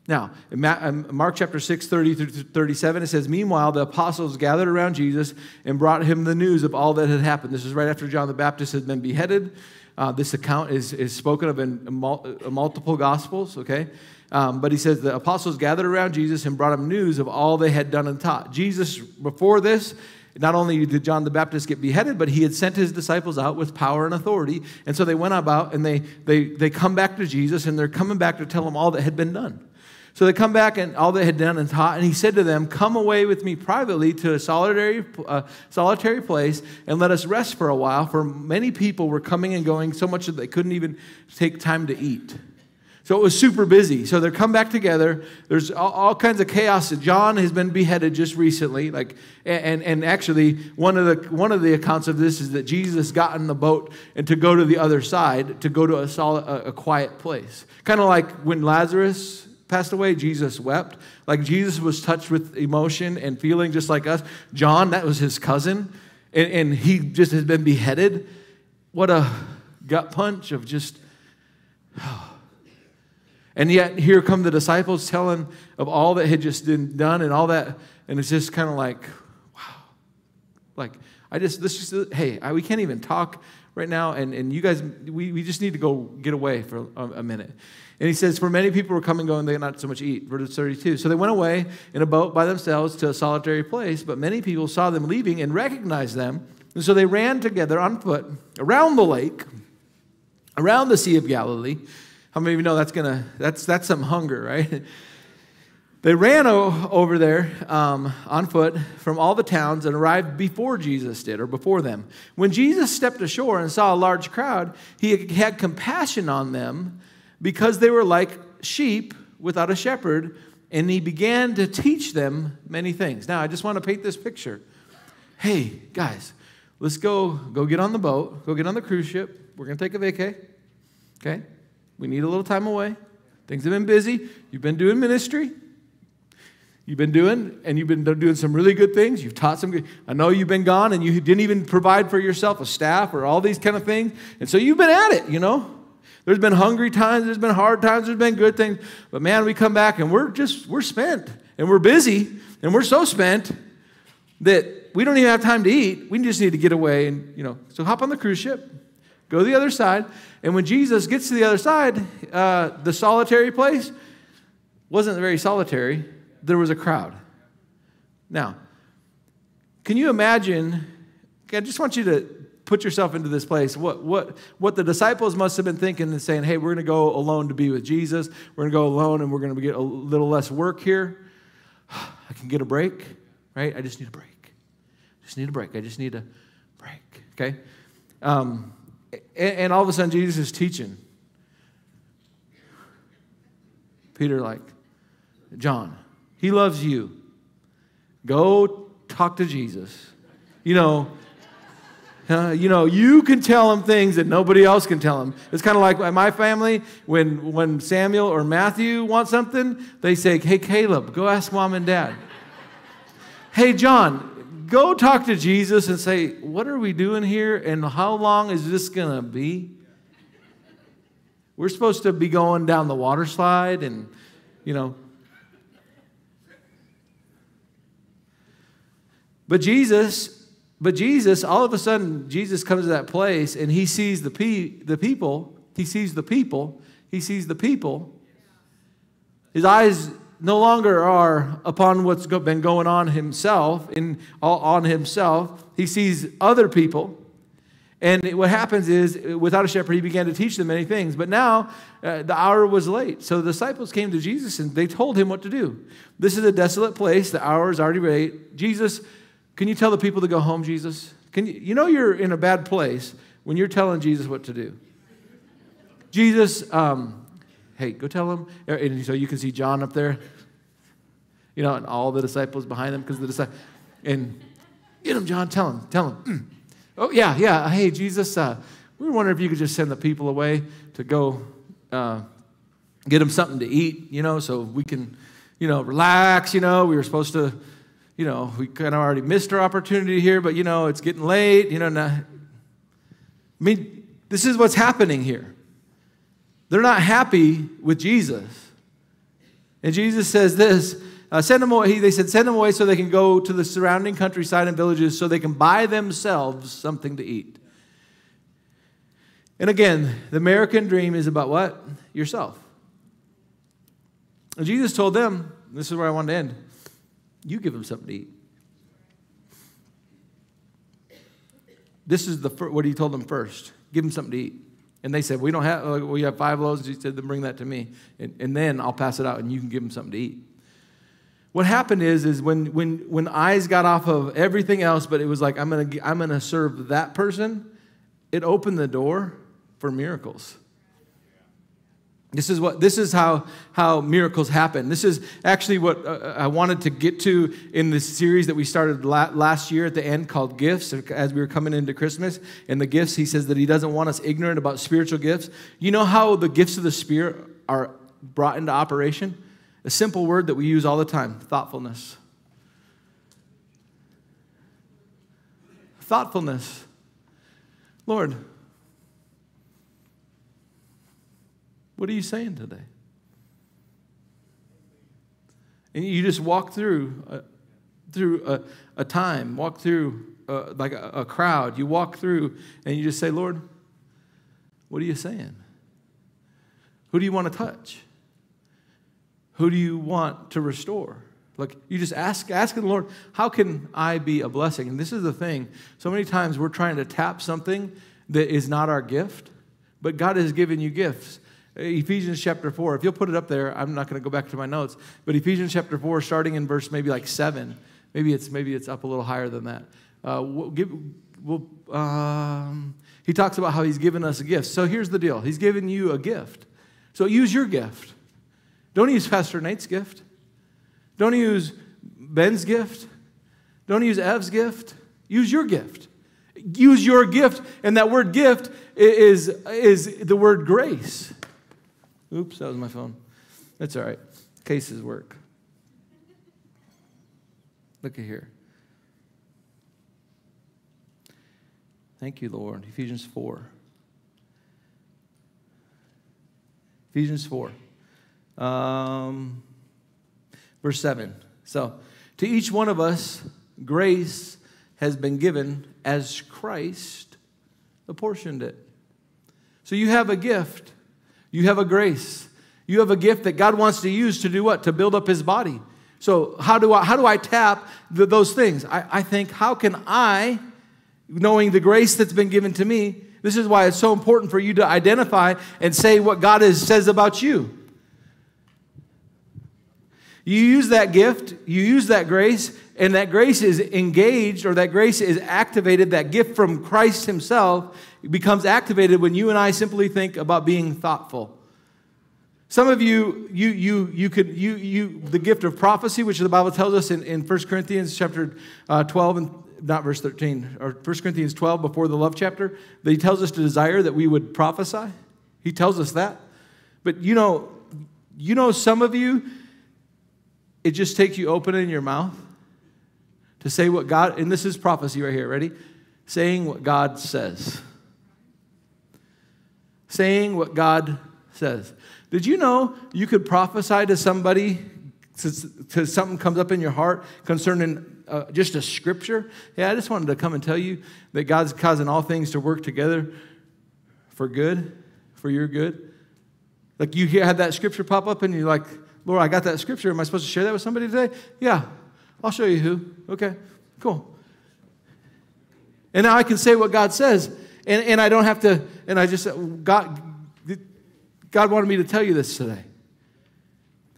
Now, in Mark chapter 6, 30 through 37, it says, Meanwhile, the apostles gathered around Jesus and brought him the news of all that had happened. This is right after John the Baptist had been beheaded. Uh, this account is, is spoken of in multiple gospels, okay? Um, but he says the apostles gathered around Jesus and brought him news of all they had done and taught. Jesus, before this, not only did John the Baptist get beheaded, but he had sent his disciples out with power and authority. And so they went about and they, they, they come back to Jesus and they're coming back to tell him all that had been done. So they come back and all they had done and taught, and he said to them, Come away with me privately to a solitary, uh, solitary place and let us rest for a while, for many people were coming and going so much that they couldn't even take time to eat. So it was super busy. So they're come back together. There's all, all, kinds of chaos. John has been beheaded just recently. Like, and, and actually, one of the one of the accounts of this is that Jesus got in the boat and to go to the other side, to go to a solid, a, a quiet place. Kind of like when Lazarus passed away, Jesus wept. Like Jesus was touched with emotion and feeling just like us. John, that was his cousin, and, and he just has been beheaded. What a gut punch of just. Oh, and yet, here come the disciples telling of all that had just been done and all that. And it's just kind of like, wow. Like, I just, this just, hey, I, we can't even talk right now. And, and you guys, we, we just need to go get away for a, a minute. And he says, For many people were coming going, they not so much eat. Verse 32. So they went away in a boat by themselves to a solitary place, but many people saw them leaving and recognized them. And so they ran together on foot around the lake, around the Sea of Galilee. How many of you know that's gonna that's that's some hunger, right? They ran over there um, on foot from all the towns and arrived before Jesus did, or before them. When Jesus stepped ashore and saw a large crowd, he had compassion on them because they were like sheep without a shepherd, and he began to teach them many things. Now, I just want to paint this picture. Hey, guys, let's go go get on the boat, go get on the cruise ship. We're going to take a vacay. Okay? We need a little time away. Things have been busy. You've been doing ministry. You've been doing, and you've been doing some really good things. You've taught some good. I know you've been gone and you didn't even provide for yourself a staff or all these kind of things. And so you've been at it, you know. There's been hungry times, there's been hard times, there's been good things. But man, we come back and we're just, we're spent and we're busy and we're so spent that we don't even have time to eat. We just need to get away and, you know, so hop on the cruise ship, go to the other side. And when Jesus gets to the other side, uh, the solitary place wasn't very solitary, there was a crowd. Now, can you imagine? I just want you to put yourself into this place. What, what, what the disciples must have been thinking and saying, hey, we're going to go alone to be with Jesus. We're going to go alone and we're going to get a little less work here. I can get a break, right? I just need a break. I just need a break. I just need a break, okay? Um, and, all of a sudden, Jesus is teaching. Peter, like, John, he loves you. Go talk to Jesus. You know, uh, you know, you can tell him things that nobody else can tell him. It's kind of like my family, when, when Samuel or Matthew want something, they say, Hey, Caleb, go ask mom and dad. hey, John, go talk to Jesus and say, What are we doing here and how long is this going to be? We're supposed to be going down the water slide and, you know. But Jesus, but Jesus, all of a sudden, Jesus comes to that place and he sees the, pe- the people. He sees the people. He sees the people. His eyes no longer are upon what's been going on himself in on himself. He sees other people. And what happens is without a shepherd he began to teach them many things. But now uh, the hour was late. So the disciples came to jesus and they told him what to do. This is a desolate place. The hour is already late. Jesus can you tell the people to go home jesus? Can you, you know you're in a bad place when you're telling jesus what to do. Jesus um, hey, go tell him. And so you can see John up there you know, and all the disciples behind them because the disciples, and get him, John, tell him, tell him. Mm. Oh, yeah, yeah. Hey, Jesus, uh, we were wondering if you could just send the people away to go uh, get them something to eat, you know, so we can, you know, relax, you know. We were supposed to, you know, we kind of already missed our opportunity here, but, you know, it's getting late, you know. Now, I mean, this is what's happening here. They're not happy with Jesus. And Jesus says this uh, send them away. They said, send them away so they can go to the surrounding countryside and villages so they can buy themselves something to eat. And again, the American dream is about what? Yourself. And Jesus told them, this is where I want to end you give them something to eat. This is the what he told them first. Give them something to eat. And they said, We don't have, we have five loaves. He said, Then bring that to me. And, and then I'll pass it out and you can give them something to eat. What happened is, is when, when, when eyes got off of everything else, but it was like, I'm to I'm gonna serve that person, it opened the door for miracles. This is what this is how how miracles happen. This is actually what uh, I wanted to get to in this series that we started la- last year at the end called gifts as we were coming into Christmas. And the gifts he says that he doesn't want us ignorant about spiritual gifts. You know how the gifts of the spirit are brought into operation? A simple word that we use all the time, thoughtfulness. Thoughtfulness. Lord, What are you saying today? And you just walk through a, through a, a time, walk through uh, like a, a crowd. You walk through and you just say, Lord, what are you saying? Who do you want to touch? Who do you want to restore? Like you just ask, asking the Lord, how can I be a blessing? And this is the thing. So many times we're trying to tap something that is not our gift, but God has given you gifts. Ephesians chapter 4. If you'll put it up there, I'm not going to go back to my notes, but Ephesians chapter 4, starting in verse maybe like 7. Maybe it's, maybe it's up a little higher than that. Uh, we'll give, we'll, um, he talks about how he's given us a gift. So here's the deal He's given you a gift. So use your gift. Don't use Pastor Nate's gift. Don't use Ben's gift. Don't use Ev's gift. Use your gift. Use your gift. And that word gift is, is the word grace. Oops, that was my phone. That's all right. Cases work. Look at here. Thank you, Lord. Ephesians 4. Ephesians 4. Um, verse 7. So, to each one of us, grace has been given as Christ apportioned it. So, you have a gift you have a grace. You have a gift that God wants to use to do what? To build up his body. So, how do I, how do I tap the, those things? I, I think, how can I, knowing the grace that's been given to me, this is why it's so important for you to identify and say what God is, says about you. You use that gift, you use that grace, and that grace is engaged or that grace is activated, that gift from Christ Himself becomes activated when you and I simply think about being thoughtful. Some of you, you, you, you could, you, you, the gift of prophecy, which the Bible tells us in, in 1 Corinthians chapter uh, 12 and not verse 13, or 1 Corinthians 12 before the love chapter, that he tells us to desire that we would prophesy. He tells us that. But you know, you know, some of you, it just takes you opening your mouth to say what God, and this is prophecy right here, ready? Saying what God says saying what God says. Did you know you could prophesy to somebody to, something comes up in your heart concerning uh, just a scripture? Yeah, I just wanted to come and tell you that God's causing all things to work together for good, for your good. Like you had that scripture pop up and you're like, Lord, I got that scripture. Am I supposed to share that with somebody today? Yeah, I'll show you who. Okay, cool. And now I can say what God says. And, and I don't have to, and I just, God, God wanted me to tell you this today.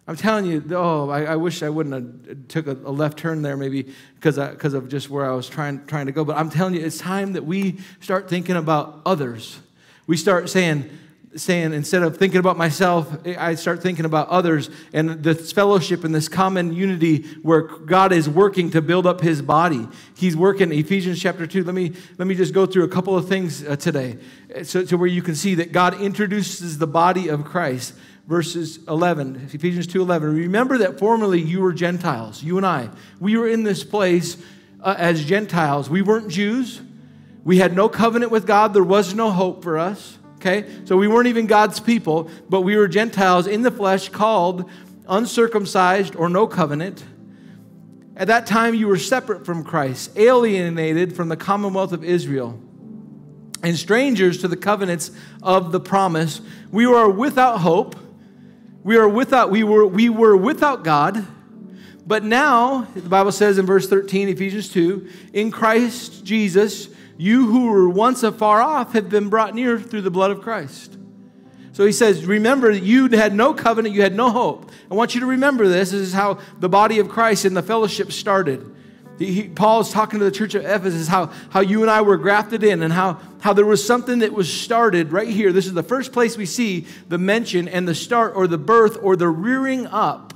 I'm telling you, oh, I, I wish I wouldn't have took a, a left turn there, maybe because because of just where I was trying trying to go. But I'm telling you, it's time that we start thinking about others. We start saying, saying instead of thinking about myself, I start thinking about others and this fellowship and this common unity where God is working to build up his body. He's working Ephesians chapter 2. Let me let me just go through a couple of things uh, today so to where you can see that God introduces the body of Christ. Verses 11, Ephesians 2:11. Remember that formerly you were Gentiles, you and I. We were in this place uh, as Gentiles. We weren't Jews. We had no covenant with God. There was no hope for us okay? So we weren't even God's people, but we were Gentiles in the flesh called uncircumcised or no covenant. At that time, you were separate from Christ, alienated from the commonwealth of Israel, and strangers to the covenants of the promise. We were without hope. We are without, we were, we were without God. But now, the Bible says in verse 13, Ephesians 2, in Christ Jesus, you who were once afar off have been brought near through the blood of Christ. So he says, Remember that you had no covenant, you had no hope. I want you to remember this. This is how the body of Christ and the fellowship started. He, Paul is talking to the church of Ephesus how, how you and I were grafted in and how, how there was something that was started right here. This is the first place we see the mention and the start or the birth or the rearing up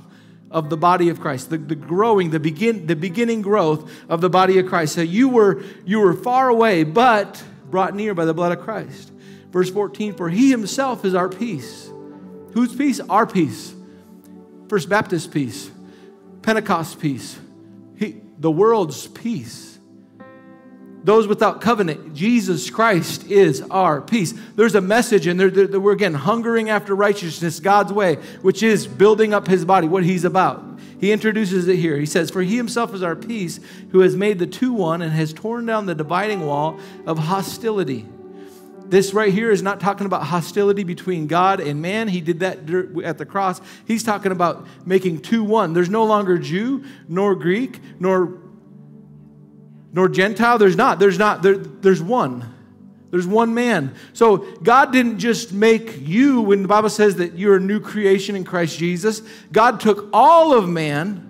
of the body of Christ, the, the growing, the, begin, the beginning growth of the body of Christ. So you were, you were far away, but brought near by the blood of Christ. Verse 14, for he himself is our peace. Whose peace? Our peace. First Baptist peace, Pentecost peace, he, the world's peace. Those without covenant, Jesus Christ is our peace. There's a message, and there we're again hungering after righteousness, God's way, which is building up his body, what he's about. He introduces it here. He says, For he himself is our peace, who has made the two one and has torn down the dividing wall of hostility this right here is not talking about hostility between God and man. He did that at the cross. He's talking about making two one. There's no longer Jew, nor Greek, nor nor Gentile. There's not. There's not. There, there's one. There's one man. So God didn't just make you when the Bible says that you're a new creation in Christ Jesus. God took all of man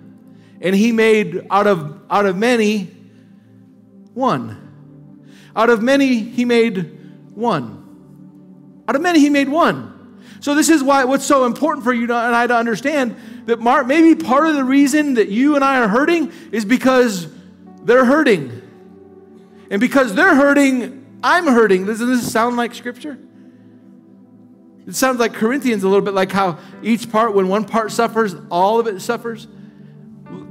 and he made out of out of many one. Out of many he made one. Out of many, he made one. So this is why what's so important for you and I to understand that Mark, maybe part of the reason that you and I are hurting is because they're hurting. And because they're hurting, I'm hurting. Doesn't this sound like scripture? It sounds like Corinthians a little bit like how each part, when one part suffers, all of it suffers.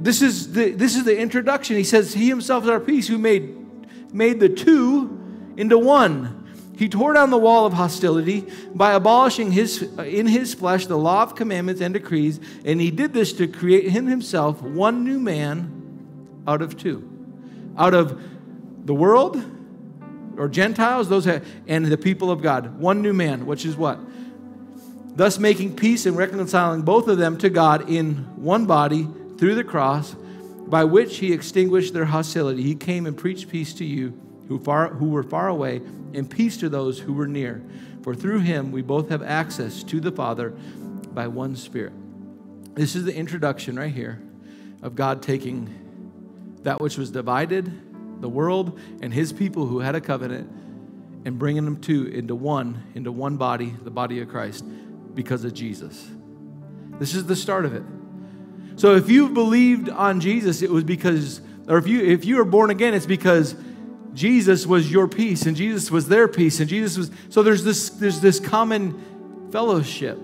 This is the, this is the introduction. He says, He himself is our peace, who made, made the two into one he tore down the wall of hostility by abolishing his, in his flesh the law of commandments and decrees, and he did this to create in himself one new man out of two. Out of the world or Gentiles, those have, and the people of God. One new man, which is what? Thus making peace and reconciling both of them to God in one body through the cross, by which he extinguished their hostility. He came and preached peace to you who, far, who were far away, and peace to those who were near. For through him we both have access to the Father by one Spirit. This is the introduction right here of God taking that which was divided, the world and his people who had a covenant, and bringing them two into one, into one body, the body of Christ, because of Jesus. This is the start of it. So if you've believed on Jesus, it was because, or if you if you are born again, it's because Jesus was your peace and Jesus was their peace and Jesus was so there's this there's this common fellowship.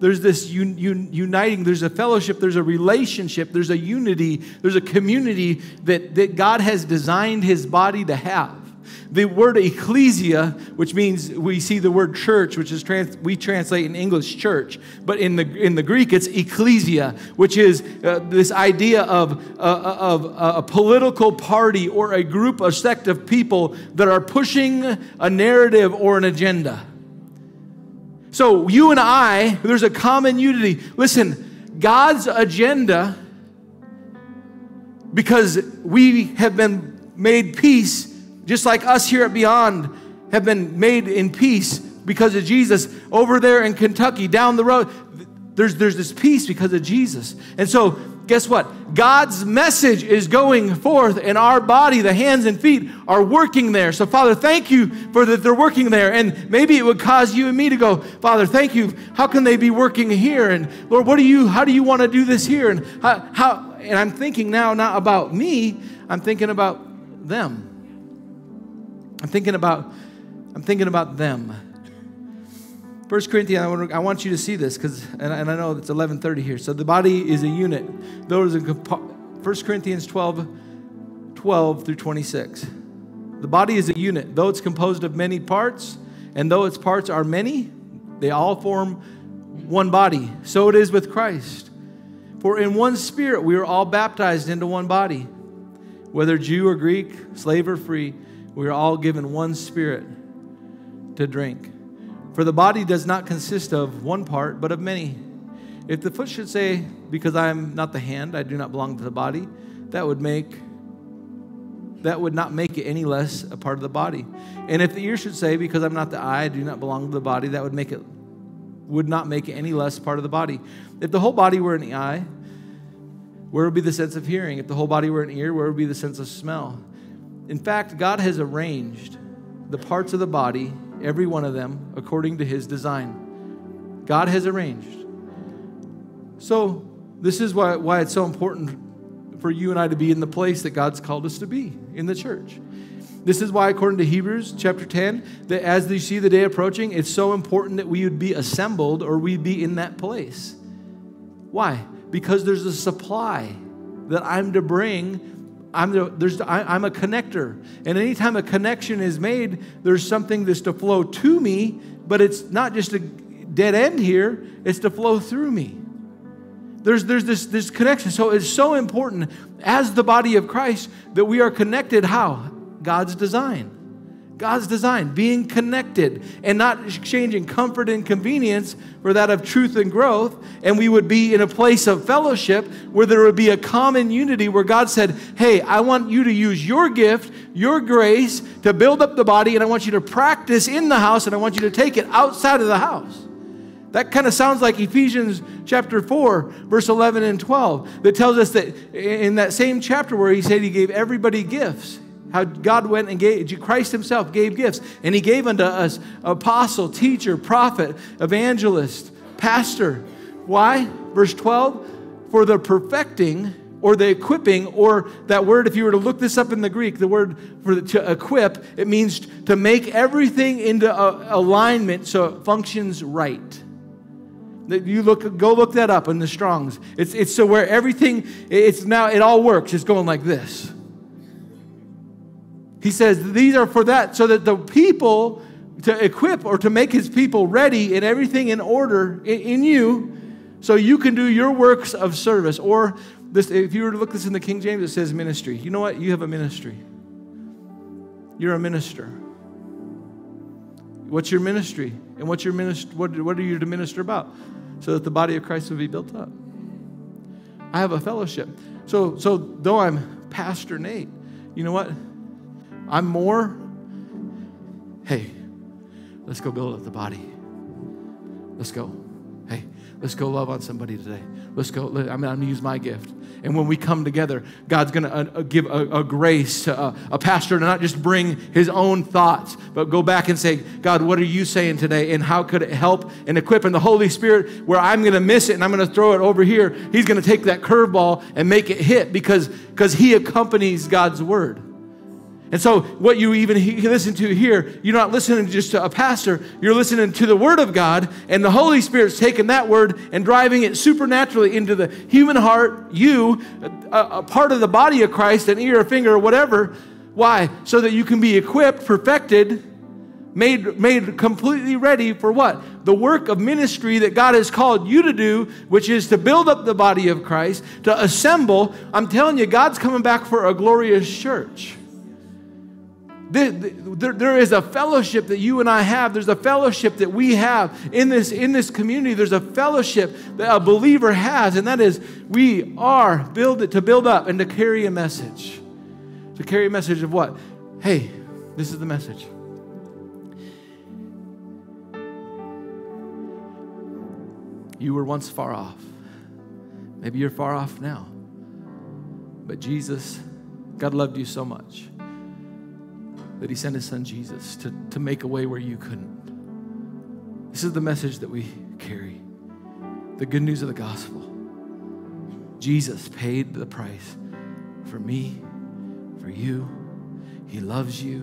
There's this un, un, uniting, there's a fellowship, there's a relationship, there's a unity, there's a community that, that God has designed his body to have. The word ecclesia, which means we see the word church, which is trans, we translate in English church, but in the in the Greek it's ecclesia, which is uh, this idea of, uh, of uh, a political party or a group, a sect of people that are pushing a narrative or an agenda. So you and I, there's a common unity. Listen, God's agenda, because we have been made peace just like us here at Beyond have been made in peace because of Jesus. Over there in Kentucky, down the road, there's, there's this peace because of Jesus. And so, guess what? God's message is going forth, and our body, the hands and feet, are working there. So, Father, thank you for that they're working there. And maybe it would cause you and me to go, Father, thank you. How can they be working here? And Lord, what do you? How do you want to do this here? And how? how and I'm thinking now not about me. I'm thinking about them. I'm thinking about, I'm thinking about them. First Corinthians, I want, I want you to see this because, and, I know it's 11:30 here. So the body is a unit. Those are 1 Corinthians 12, 12 through 26. The body is a unit, though it's composed of many parts, and though its parts are many, they all form one body. So it is with Christ. For in one spirit we are all baptized into one body, whether Jew or Greek, slave or free we are all given one spirit to drink. For the body does not consist of one part, but of many. If the foot should say, Because I am not the hand, I do not belong to the body, that would make that would not make it any less a part of the body. And if the ear should say, Because I'm not the eye, I do not belong to the body, that would make it would not make it any less part of the body. If the whole body were an eye, Where would be the sense of hearing? If the whole body were an ear, where would be the sense of smell? In fact, God has arranged the parts of the body, every one of them, according to his design. God has arranged. So, this is why, why it's so important for you and I to be in the place that God's called us to be in the church. This is why, according to Hebrews chapter 10, that as you see the day approaching, it's so important that we would be assembled or we'd be in that place. Why? Because there's a supply that I'm to bring. I'm, the, there's, I, I'm a connector. And anytime a connection is made, there's something that's to flow to me, but it's not just a dead end here, it's to flow through me. There's, there's this, this connection. So it's so important as the body of Christ that we are connected. How? God's design. God's design, being connected and not exchanging comfort and convenience for that of truth and growth. And we would be in a place of fellowship where there would be a common unity where God said, Hey, I want you to use your gift, your grace to build up the body, and I want you to practice in the house, and I want you to take it outside of the house. That kind of sounds like Ephesians chapter 4, verse 11 and 12, that tells us that in that same chapter where he said he gave everybody gifts, how God went and gave, Christ himself gave gifts, and he gave unto us apostle, teacher, prophet, evangelist, pastor. Why? Verse 12, for the perfecting or the equipping, or that word, if you were to look this up in the Greek, the word for the, to equip, it means to make everything into alignment so it functions right. That you look, go look that up in the Strongs. It's, it's so where everything, it's now, it all works. It's going like this. He says these are for that, so that the people to equip or to make his people ready and everything in order in, in you, so you can do your works of service. Or this, if you were to look this in the King James, it says ministry. You know what? You have a ministry. You're a minister. What's your ministry? And what's your minister? What, what are you to minister about? so that the body of Christ would be built up. I have a fellowship. So, so though I'm Pastor Nate, you know what? I'm more, hey, let's go build up the body. Let's go. Hey, let's go love on somebody today. Let's go. I'm, I'm going to use my gift. And when we come together, God's going to uh, uh, give a, a, grace to a, a pastor to not just bring his own thoughts, but go back and say, God, what are you saying today? And how could it help and equip? And the Holy Spirit, where I'm going to miss it and I'm going to throw it over here, he's going to take that curveball and make it hit because, because he accompanies God's word. And so, what you even listen to here, you're not listening just to a pastor, you're listening to the Word of God, and the Holy Spirit's taking that Word and driving it supernaturally into the human heart, you, a, a part of the body of Christ, an ear, a finger, or whatever. Why? So that you can be equipped, perfected, made, made completely ready for what? The work of ministry that God has called you to do, which is to build up the body of Christ, to assemble. I'm telling you, God's coming back for a glorious church. There, is a fellowship that you and I have. There's a fellowship that we have in this, in this community. There's a fellowship that a believer has, and that is we are build to build up and to carry a message. To carry a message of what? Hey, this is the message. You were once far off. Maybe you're far off now. But Jesus, God loved you so much that he sent his son Jesus to, to make a way where you couldn't. This is the message that we carry the good news of the gospel. Jesus paid the price for me, for you. He loves you.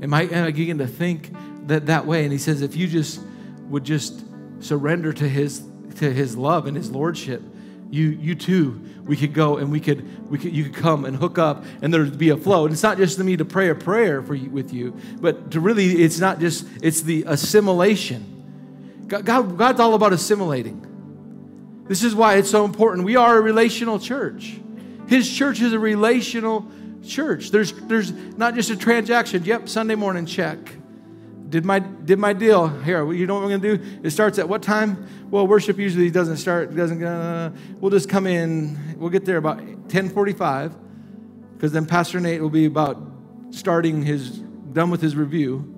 And I, and I begin to think that that way. And he says, if you just would just surrender to his, to his love and his lordship, you, you too, we could go and we could, we could, you could come and hook up and there'd be a flow. And it's not just me to pray a prayer for you, with you, but to really, it's not just, it's the assimilation. God, God, God's all about assimilating. This is why it's so important. We are a relational church. His church is a relational church. There's, there's not just a transaction. Yep, Sunday morning check did my did my deal here you know what we're to do it starts at what time well worship usually doesn't start doesn't uh, we'll just come in we'll get there about 1045 because then pastor nate will be about starting his done with his review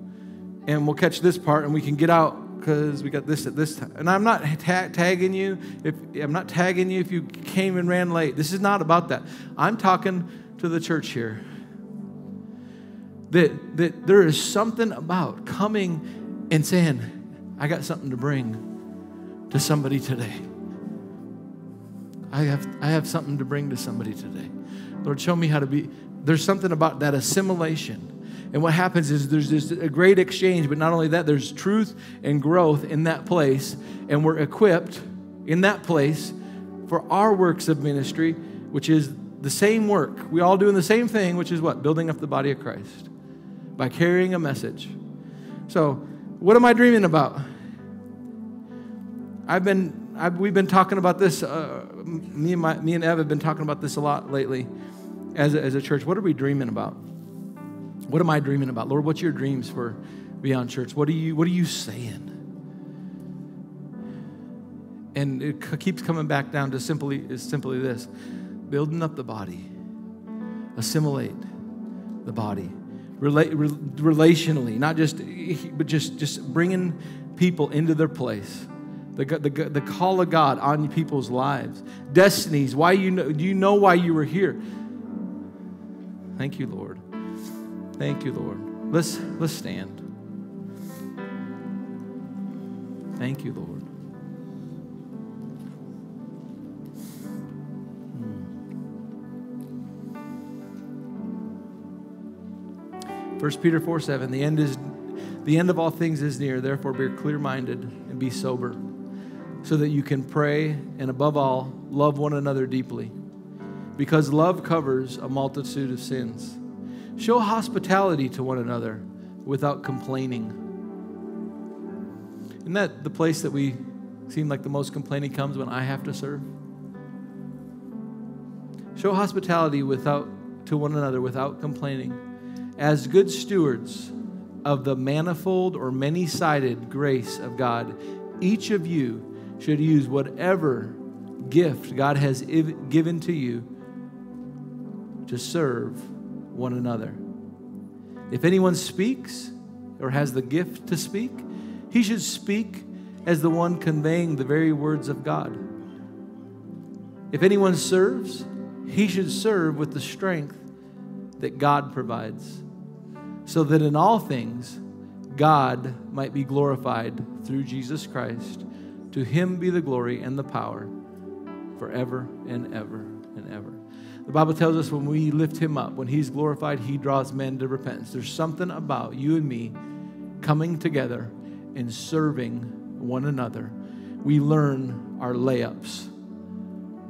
and we'll catch this part and we can get out because we got this at this time. And I'm not ta- tagging you. If I'm not tagging you if you came and ran late. This is not about that. I'm talking to the church here. That that there is something about coming and saying, "I got something to bring to somebody today." I have I have something to bring to somebody today. Lord, show me how to be. There's something about that assimilation and what happens is there's this a great exchange, but not only that, there's truth and growth in that place, and we're equipped in that place for our works of ministry, which is the same work. We all doing the same thing, which is what? Building up the body of Christ by carrying a message. So, what am I dreaming about? I've been, I've, we've been talking about this. Uh, me and my, me and Ev have been talking about this a lot lately, as a, as a church. What are we dreaming about? What am I dreaming about? Lord, what's your dreams for Beyond Church? What are you, what are you saying? And it keeps coming back down to simply, is simply this building up the body, assimilate the body, Rela- re- relationally, not just, but just, just bringing people into their place. The, the, the call of God on people's lives, destinies. Why you know, do you know why you were here? Thank you, Lord. Thank you, Lord. Let's, let's stand. Thank you, Lord. First Peter 4 7, the end is the end of all things is near, therefore be clear minded and be sober, so that you can pray and above all love one another deeply. Because love covers a multitude of sins. Show hospitality to one another without complaining. Isn't that the place that we seem like the most complaining comes when I have to serve? Show hospitality without to one another without complaining. As good stewards of the manifold or many-sided grace of God, each of you should use whatever gift God has given to you to serve one another. If anyone speaks or has the gift to speak, he should speak as the one conveying the very words of God. If anyone serves, he should serve with the strength that God provides, so that in all things God might be glorified through Jesus Christ. To him be the glory and the power forever and ever and ever. The Bible tells us when we lift him up, when he's glorified, he draws men to repentance. There's something about you and me coming together and serving one another. We learn our layups.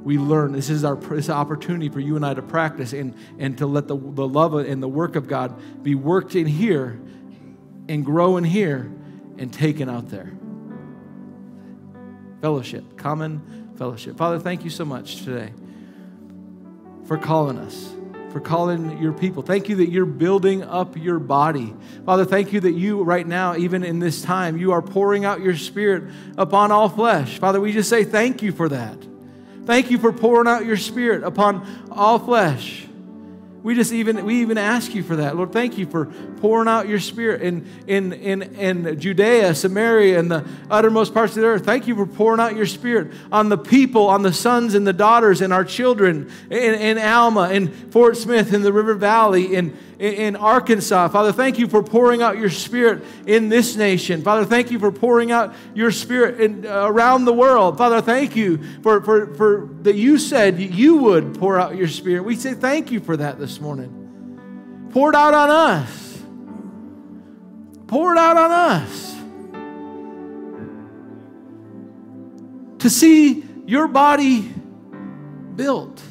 We learn this is our this opportunity for you and I to practice and, and to let the, the love and the work of God be worked in here and grow in here and taken out there. Fellowship, common fellowship. Father, thank you so much today for calling us, for calling your people. Thank you that you're building up your body. Father, thank you that you, right now, even in this time, you are pouring out your spirit upon all flesh. Father, we just say thank you for that. Thank you for pouring out your spirit upon all flesh. We just even we even ask you for that. Lord, thank you for pouring out your spirit in in in, in Judea, Samaria, and the uttermost parts of the earth. Thank you for pouring out your spirit on the people, on the sons and the daughters and our children in, in Alma, in Fort Smith, in the River Valley, in, in Arkansas. Father, thank you for pouring out your spirit in this nation. Father, thank you for pouring out your spirit in, uh, around the world. Father, thank you for, for, for that you said you would pour out your spirit. We say thank you for that this morning. Pour it out on us. Pour it out on us. To see your body built,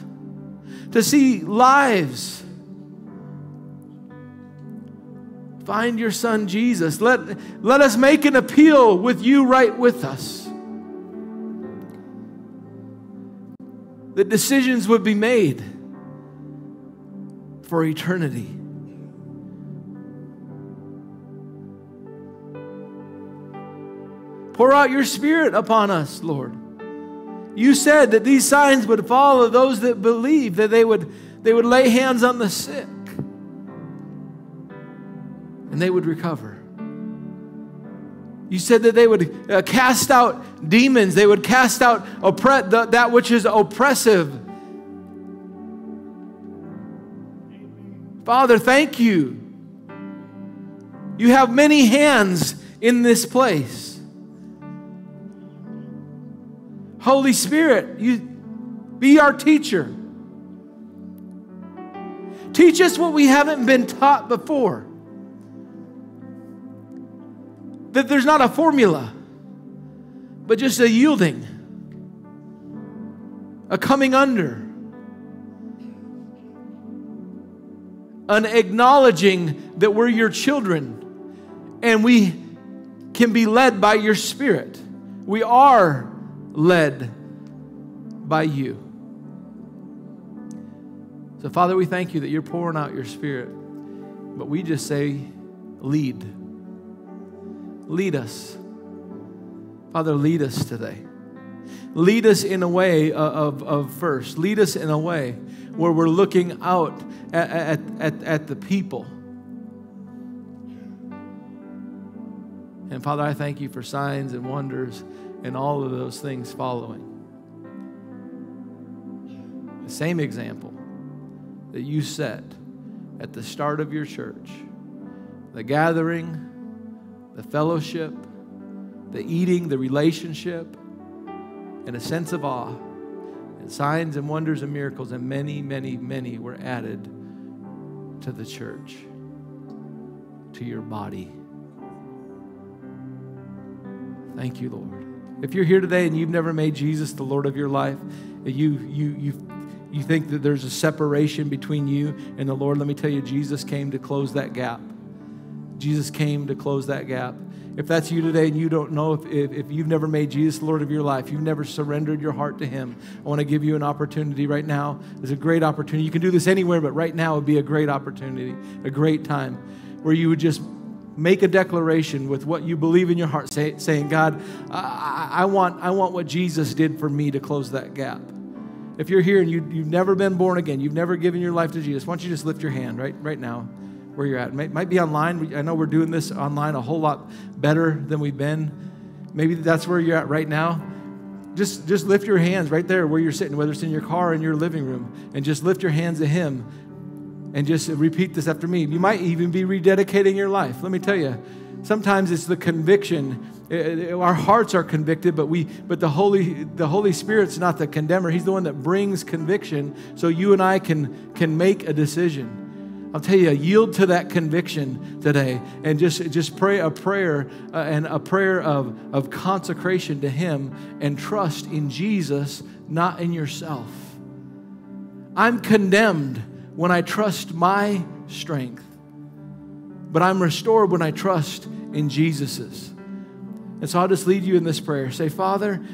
to see lives. Find your son Jesus. Let, let us make an appeal with you right with us. That decisions would be made for eternity. Pour out your spirit upon us, Lord. You said that these signs would follow those that believe, that they would, they would lay hands on the sick and they would recover. You said that they would uh, cast out demons, they would cast out oppre- the, that which is oppressive. Father, thank you. You have many hands in this place. Holy Spirit, you be our teacher. Teach us what we haven't been taught before. That there's not a formula, but just a yielding, a coming under, an acknowledging that we're your children and we can be led by your Spirit. We are led by you. So, Father, we thank you that you're pouring out your Spirit, but we just say, lead. Lead us. Father, lead us today. Lead us in a way of, of first. Lead us in a way where we're looking out at, at, at, at the people. And Father, I thank you for signs and wonders and all of those things following. The same example that you set at the start of your church the gathering, the fellowship, the eating, the relationship, and a sense of awe. And signs and wonders and miracles, and many, many, many were added to the church, to your body. Thank you, Lord. If you're here today and you've never made Jesus the Lord of your life, you, you, you, you think that there's a separation between you and the Lord, let me tell you, Jesus came to close that gap. Jesus came to close that gap. If that's you today and you don't know if, if, if, you've never made Jesus Lord of your life, you've never surrendered your heart to Him, I want to give you an opportunity right now. It's a great opportunity. You can do this anywhere, but right now would be a great opportunity, a great time where you would just make a declaration with what you believe in your heart, say, saying, God, I, I, want, I want what Jesus did for me to close that gap. If you're here and you, you've never been born again, you've never given your life to Jesus, why don't you just lift your hand right, right now? Where you're at. Might, might be online. I know we're doing this online a whole lot better than we've been. Maybe that's where you're at right now. Just, just lift your hands right there where you're sitting, whether it's in your car or in your living room, and just lift your hands to Him and just repeat this after me. You might even be rededicating your life. Let me tell you, sometimes it's the conviction. Eh, eh, our hearts are convicted, but we, but the Holy, the Holy Spirit's not the condemner. He's the one that brings conviction, so you and I can can make a decision. I'll tell you, yield to that conviction today and just, just pray a prayer uh, and a prayer of, of consecration to Him and trust in Jesus, not in yourself. I'm condemned when I trust my strength, but I'm restored when I trust in Jesus's. And so I'll just lead you in this prayer. Say, Father,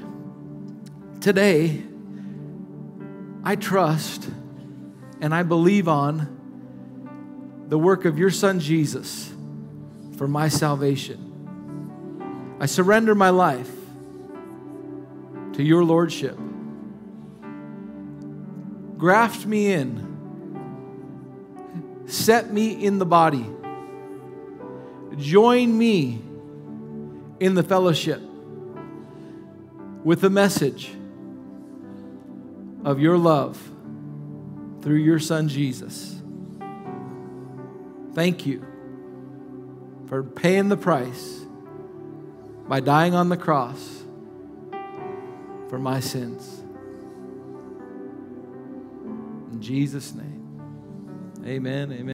today I trust and I believe on the work of your Son Jesus for my salvation. I surrender my life to your Lordship. Graft me in, set me in the body, join me in the fellowship with the message of your love through your Son Jesus. Thank you for paying the price by dying on the cross for my sins. In Jesus' name, amen. Amen.